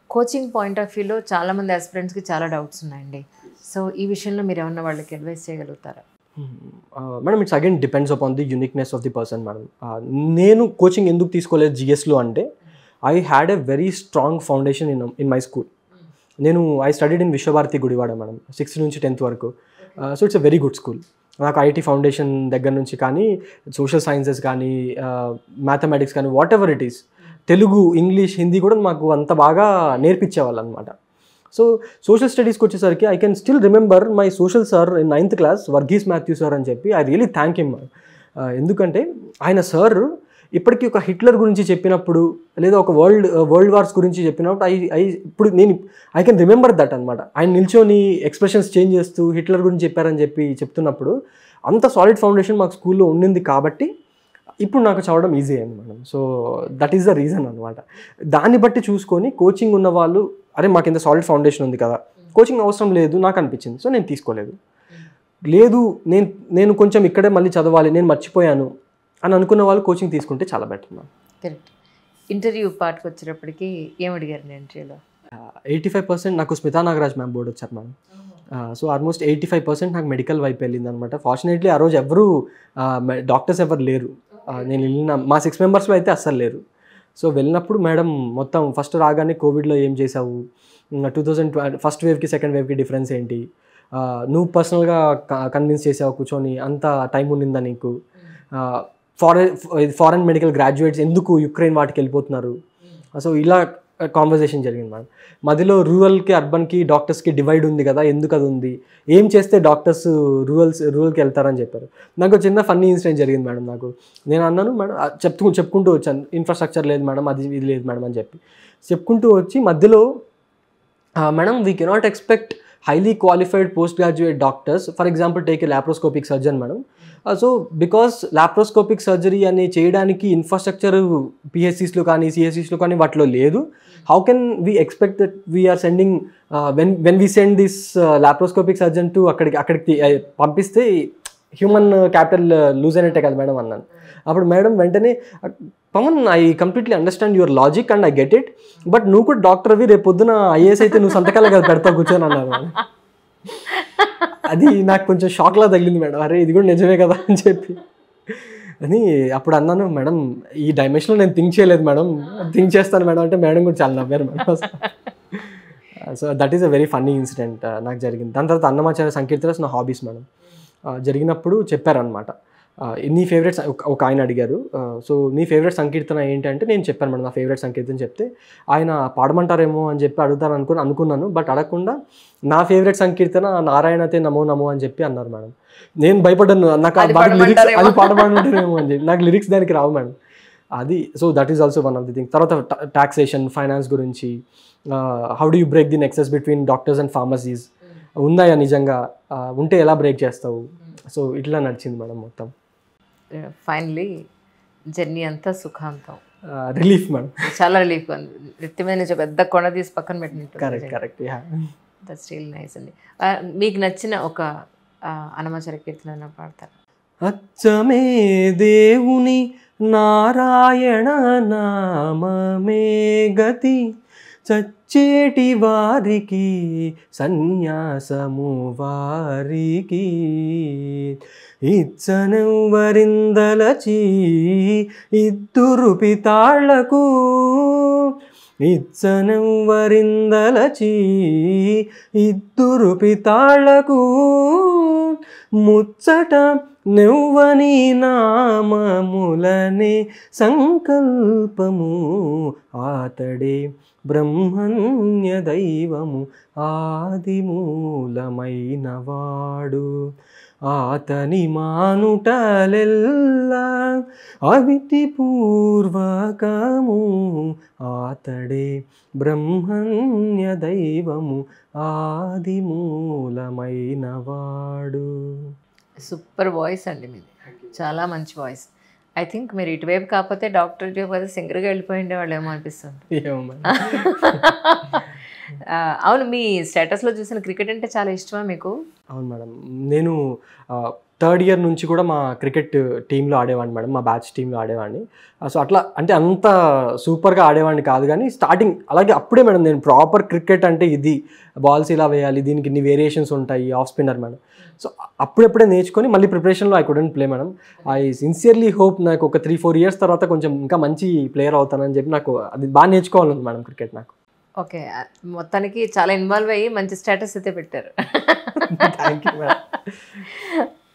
కోచింగ్ పాయింట్ ఆఫ్ వ్యూలో చాలామంది ఆస్పిరెంట్స్కి చాలా డౌట్స్ ఉన్నాయండి. సో ఈ విషయంలో మీరు ఏమన్నా వాళ్ళకి అడ్వైస్ చేయగలుగుతారా? Madam it's again depends upon the uniqueness of the person madam. నేను కోచింగ్ ఎందుకు తీసుకోలేదు జిఎస్లో అంటే I had a very strong foundation in in my school నేను I studied in Vishwabharati Gudivada madam sixth నుంచి టెన్త్ వరకు. So it's a very good school నాకు IT foundation దగ్గర నుంచి కానీ సోషల్ సైన్సెస్ కానీ మ్యాథమెటిక్స్ కానీ whatever it is Telugu English Hindi కూడా మాకు అంత బాగా నేర్పించేవాళ్ళు అనమాట సో సోషల్ స్టడీస్కి వచ్చేసరికి I can still remember my social sir in ninth class Varghese Mathew sir అని చెప్పి ఐ రియలీ థ్యాంక్ హిమ్ ఎందుకంటే ఆయన సార్ ఇప్పటికీ ఒక హిట్లర్ గురించి చెప్పినప్పుడు లేదా ఒక వరల్డ్ వరల్డ్ వార్స్ గురించి చెప్పినప్పుడు ఐ ఐ ఇప్పుడు నేను ఐ కెన్ రిమెంబర్ దట్ అనమాట ఆయన నిల్చొని ఎక్స్ప్రెషన్స్ చేంజ్ చేస్తూ హిట్లర్ గురించి చెప్పారని చెప్పి చెప్తున్నప్పుడు అంత సాలిడ్ ఫౌండేషన్ మాకు స్కూల్లో ఉండింది కాబట్టి ఇప్పుడు నాకు చదవడం ఈజీ అయింది madam. So that is the reason అనమాట దాన్ని బట్టి చూసుకొని కోచింగ్ ఉన్న వాళ్ళు అరే మాకు ఇంత సాలిడ్ ఫౌండేషన్ ఉంది కదా కోచింగ్ అవసరం లేదు నాకు అనిపించింది సో నేను తీసుకోలేదు. లేదు నేను నేను కొంచెం ఇక్కడే మళ్ళీ చదవాలి నేను మర్చిపోయాను అని అనుకున్న వాళ్ళు కోచింగ్ తీసుకుంటే చాలా బెటర్ మ్యామ్ కరెక్ట్ ఇంటర్వ్యూ పార్ట్కి వచ్చేటప్పటికి ఏం అడిగారు నేను ఇంటర్వ్యూలో? ఎయిటీ ఫైవ్ పర్సెంట్ నాకు స్మితా నాగరాజ్ మ్యామ్ బోర్డు వచ్చారు ma'am so almost eighty five percent నాకు మెడికల్ వైపు వెళ్ళింది అనమాట ఫార్చునేట్లీ ఆ రోజు ఎవరు డాక్టర్స్ ఎవరు లేరు. నేను వెళ్ళిన మా సిక్స్ మెంబర్స్లో అయితే అస్సలు లేరు. సో వెళ్ళినప్పుడు మేడం మొత్తం ఫస్ట్ రాగానే కోవిడ్లో ఏం చేసావు టూ థౌజండ్ ఫస్ట్ వేవ్కి సెకండ్ వేవ్కి డిఫరెన్స్ ఏంటి? నువ్వు పర్సనల్గా కన్విన్స్ చేసావు కూర్చొని అంత టైం ఉండిందా నీకు? ఫారెన్ ఫారెన్ మెడికల్ గ్రాడ్యుయేట్స్ ఎందుకు యుక్రెయిన్ వాటికి వెళ్ళిపోతున్నారు? సో ఇలా కాన్వర్జేషన్ జరిగింది మేడం మధ్యలో రూరల్కి అర్బన్కి డాక్టర్స్కి డివైడ్ ఉంది కదా ఎందుకు అది ఉంది? ఏం చేస్తే డాక్టర్స్ రూరల్స్ రూరల్కి వెళ్తారని చెప్పారు. నాకు చిన్న ఫన్నీ ఇన్సిడెంట్ జరిగింది మేడం నాకు. నేను అన్నాను మేడం ఆ, చెప్తూ చెప్పుకుంటూ వచ్చాను. ఇన్ఫ్రాస్ట్రక్చర్ లేదు మేడం అది ఇది లేదు మేడం అని చెప్పి. చెప్పుకుంటూ వచ్చి మధ్యలో madam we cannot expect highly qualified post graduate doctors for example take a laparoscopic surgeon madam so because laparoscopic surgery అని చేయడానికి ఇన్ఫ్రాస్ట్రక్చర్ పిహెచ్సిస్లో కానీ సిహెచ్సిస్లో కానీ వాటిలో లేదు. How can we expect that we're sending when when we send this laparoscopic surgeon to అక్కడికి అక్కడికి పంపిస్తే హ్యూమన్ క్యాపిటల్ లూజ్ అయినట్టే కదా మేడం అన్నాను. అప్పుడు మేడం వెంటనే Pavan I completely understand your logic and I get it but నువ్వు కూడా డాక్టర్ అవి రేపు పొద్దున ఐఏఎస్ అయితే నువ్వు సంతకాలే కదా పెడతావు కూర్చొని అన్నారు మేడం. అది నాకు కొంచెం షాక్లా తగిలింది మేడం. అరే ఇది కూడా నిజమే కదా అని చెప్పి. అని అప్పుడు అన్నాను మేడం ఈ డైమెన్షన్లో నేను థింక్ చేయలేదు మేడం. థింక్ చేస్తాను మేడం. అంటే మేడం కూడా చాలా నవ్వారు madam. So that is a very funny incident నాకు జరిగింది. దాని తర్వాత అన్నమాచార్య సంకీర్తనస్ నా హాబీస్ మేడం. జరిగినప్పుడు చెప్పారనమాట నీ ఫేవరెట్ ఒక ఆయన అడిగారు. సో నీ ఫేవరెట్ సంకీర్తన ఏంటంటే నేను చెప్పాను మేడం నా ఫేవరెట్ సంకీర్తన చెప్తే ఆయన పాడమంటారేమో అని చెప్పి అడుగుతాను అనుకుని అనుకున్నాను. బట్ అడగకుండా నా ఫేవరెట్ సంకీర్తన నారాయణతే నమో నమో అని చెప్పి అన్నారు మేడం. నేను భయపడ్డాను నాకు లిరిక్స్. అది పాడమంటారేమో. అని చెప్పి. నాకు లిరిక్స్ దానికి రావు మేడం. అది so that is also one of the thing తర్వాత టాక్సేషన్ ఫైనాన్స్ గురించి how do you break the nexus between doctors and pharmacies ఉన్నాయా నిజంగా? ఉంటే ఎలా బ్రేక్ చేస్తావు? సో ఇట్లా నడిచింది మేడం మొత్తం. ఫైనలీ జర్నీ అంతా సుఖాంతం. రిలీఫ్ మేడం చాలా రిలీఫ్ నుంచి ఒక పెద్ద కొండ తీసి పక్కన పెట్టినట్టు correct yeah that's real nice అండి. మీకు నచ్చిన ఒక అనమాచార కీర్తన పాడతారు? అచ్చమే దేవుని నారాయణ నామమే గతి. చచ్చేటి వారికి సన్యాసము వారికి. ఇచ్చనెవ్వరిందలచి ఇద్దురు పితాళ్ళకు. ఇచ్చనెవ్వరిందలచి ఇద్దురు పితాళ్ళకు. ముచ్చట నెవ్వని నామములనే సంకల్పము ఆతడే. బ్రహ్మణ్య దైవము ఆదిమూలమైన వాడు ఆతని మానుటలెల్లా అవితి పూర్వకము ఆతడే బ్రహ్మణ్య దైవము ఆదిమూలమైన వాడు సూపర్ వాయిస్ అండి మీది. చాలా మంచి వాయిస్. ఐ థింక్ మీరు ఇటువైపు కాకపోతే డాక్టర్ ఇటువైపు సింగర్గా వెళ్ళిపోయి ఉండేవాళ్ళు ఏమో అనిపిస్తుంది <laughs> అవును మీ స్టేటస్లో చూసిన క్రికెట్ అంటే చాలా ఇష్టమా మీకు? అవును మేడం. నేను థర్డ్ ఇయర్ నుంచి కూడా మా క్రికెట్ టీంలో ఆడేవాడిని మేడం మా బ్యాచ్ టీంలో ఆడేవాడిని. సో అట్లా అంటే అంత సూపర్గా ఆడేవాడిని కాదు కానీ స్టార్టింగ్ అలాగే అప్పుడే మేడం నేను ప్రాపర్ క్రికెట్ అంటే ఇది బాల్స్ ఇలా వేయాలి దీనికి ఇన్ని వేరియేషన్స్ ఉంటాయి ఆఫ్ స్పిన్నర్ మేడం. సో అప్పుడప్పుడే నేర్చుకొని మళ్ళీ ప్రిపరేషన్లో I couldn't play madam. I sincerely hope నాకు ఒక త్రీ ఫోర్ ఇయర్స్ తర్వాత కొంచెం ఇంకా మంచి ప్లేయర్ అవుతానని చెప్పి నాకు అది బాగా నేర్చుకోవాలని మేడం క్రికెట్ నాకు. ఓకే మొత్తానికి చాలా ఇన్వాల్వ్ అయ్యి మంచి స్టేటస్ అయితే పెట్టారు. థ్యాంక్ యూ మేడం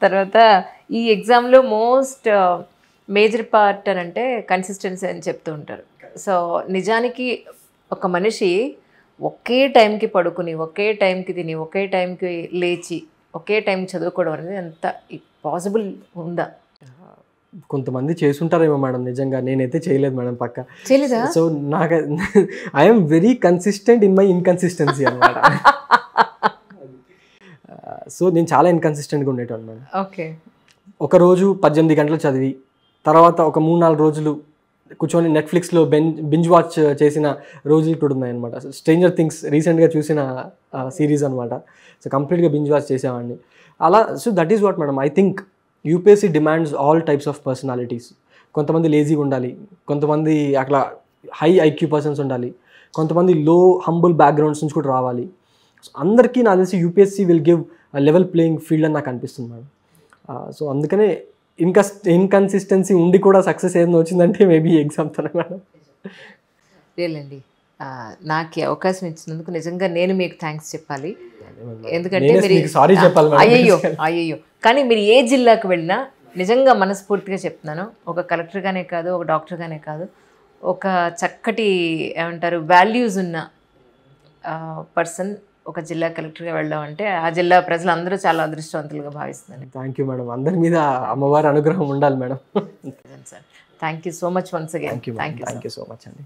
తర్వాత ఈ ఎగ్జామ్లో మోస్ట్ మేజర్ పార్ట్ అని అంటే కన్సిస్టెన్సీ అని చెప్తూ ఉంటారు. సో నిజానికి ఒక మనిషి ఒకే టైంకి పడుకుని ఒకే టైంకి తిని ఒకే టైంకి లేచి ఒకే టైం చదువుకోవడం అనేది ఎంత పాసిబుల్ ఉందా? కొంతమంది చేసుంటారేమో మేడం నిజంగా నేనైతే చేయలేదు మేడం పక్క. చేయలేదా? సో నాకు I'm very consistent in my inconsistency అనమాట సో నేను చాలా ఇన్కన్సిస్టెంట్గా ఉండేటాను మేడం ఓకే. ఒక రోజు పద్దెనిమిది గంటలు చదివి తర్వాత ఒక మూడు నాలుగు రోజులు కూర్చొని నెట్ఫ్లిక్స్లో బెన్ బింజ్ వాచ్ చేసిన రోజులు కూడా ఉన్నాయన్నమాట. స్ట్రేంజర్ థింగ్స్ రీసెంట్గా చూసిన సిరీస్ అనమాట సో కంప్లీట్గా బింజ్ వాచ్ చేసేవాడిని. అలా so that is what madam I think UPSC demands all types of personalities కొంతమంది లేజీగా ఉండాలి కొంతమంది అట్లా హై ఐక్యూ పర్సన్స్ ఉండాలి కొంతమంది లో హంబుల్ బ్యాక్గ్రౌండ్స్ నుంచి కూడా రావాలి. అందరికీ నాకు తెలిసి UPSC will give level playing field అని నాకు అనిపిస్తుంది మేడం. సో అందుకనే ఇన్కస్ ఇన్కన్సిస్టెన్సీ ఉండి కూడా సక్సెస్ ఏదైనా వచ్చిందంటే మేబీ ఎగ్జామ్తోనే మేడం. లేదండి. నాకు అవకాశం ఇచ్చినందుకు నిజంగా నేను మీకు థ్యాంక్స్ చెప్పాలి. ఎందుకంటే మీరు sorry చెప్పాలి మేడం. అయ్యయ్యో అయ్యయ్యో. కానీ మీరు ఏ జిల్లాకు వెళ్ళినా నిజంగా మనస్ఫూర్తిగా చెప్తున్నాను. ఒక కలెక్టర్గానే కాదు ఒక డాక్టర్గానే కాదు. ఒక చక్కటి ఏమంటారు వాల్యూస్ ఉన్న పర్సన్ ఒక జిల్లా కలెక్టర్గా వెళ్ళడం అంటే ఆ జిల్లా ప్రజలందరూ చాలా అదృష్టవంతులుగా భావిస్తున్నారు. థ్యాంక్ యూ మేడం అందరి మీద అమ్మవారి అనుగ్రహం ఉండాలి madam sir thank you so much once again thank you thank so much అండి.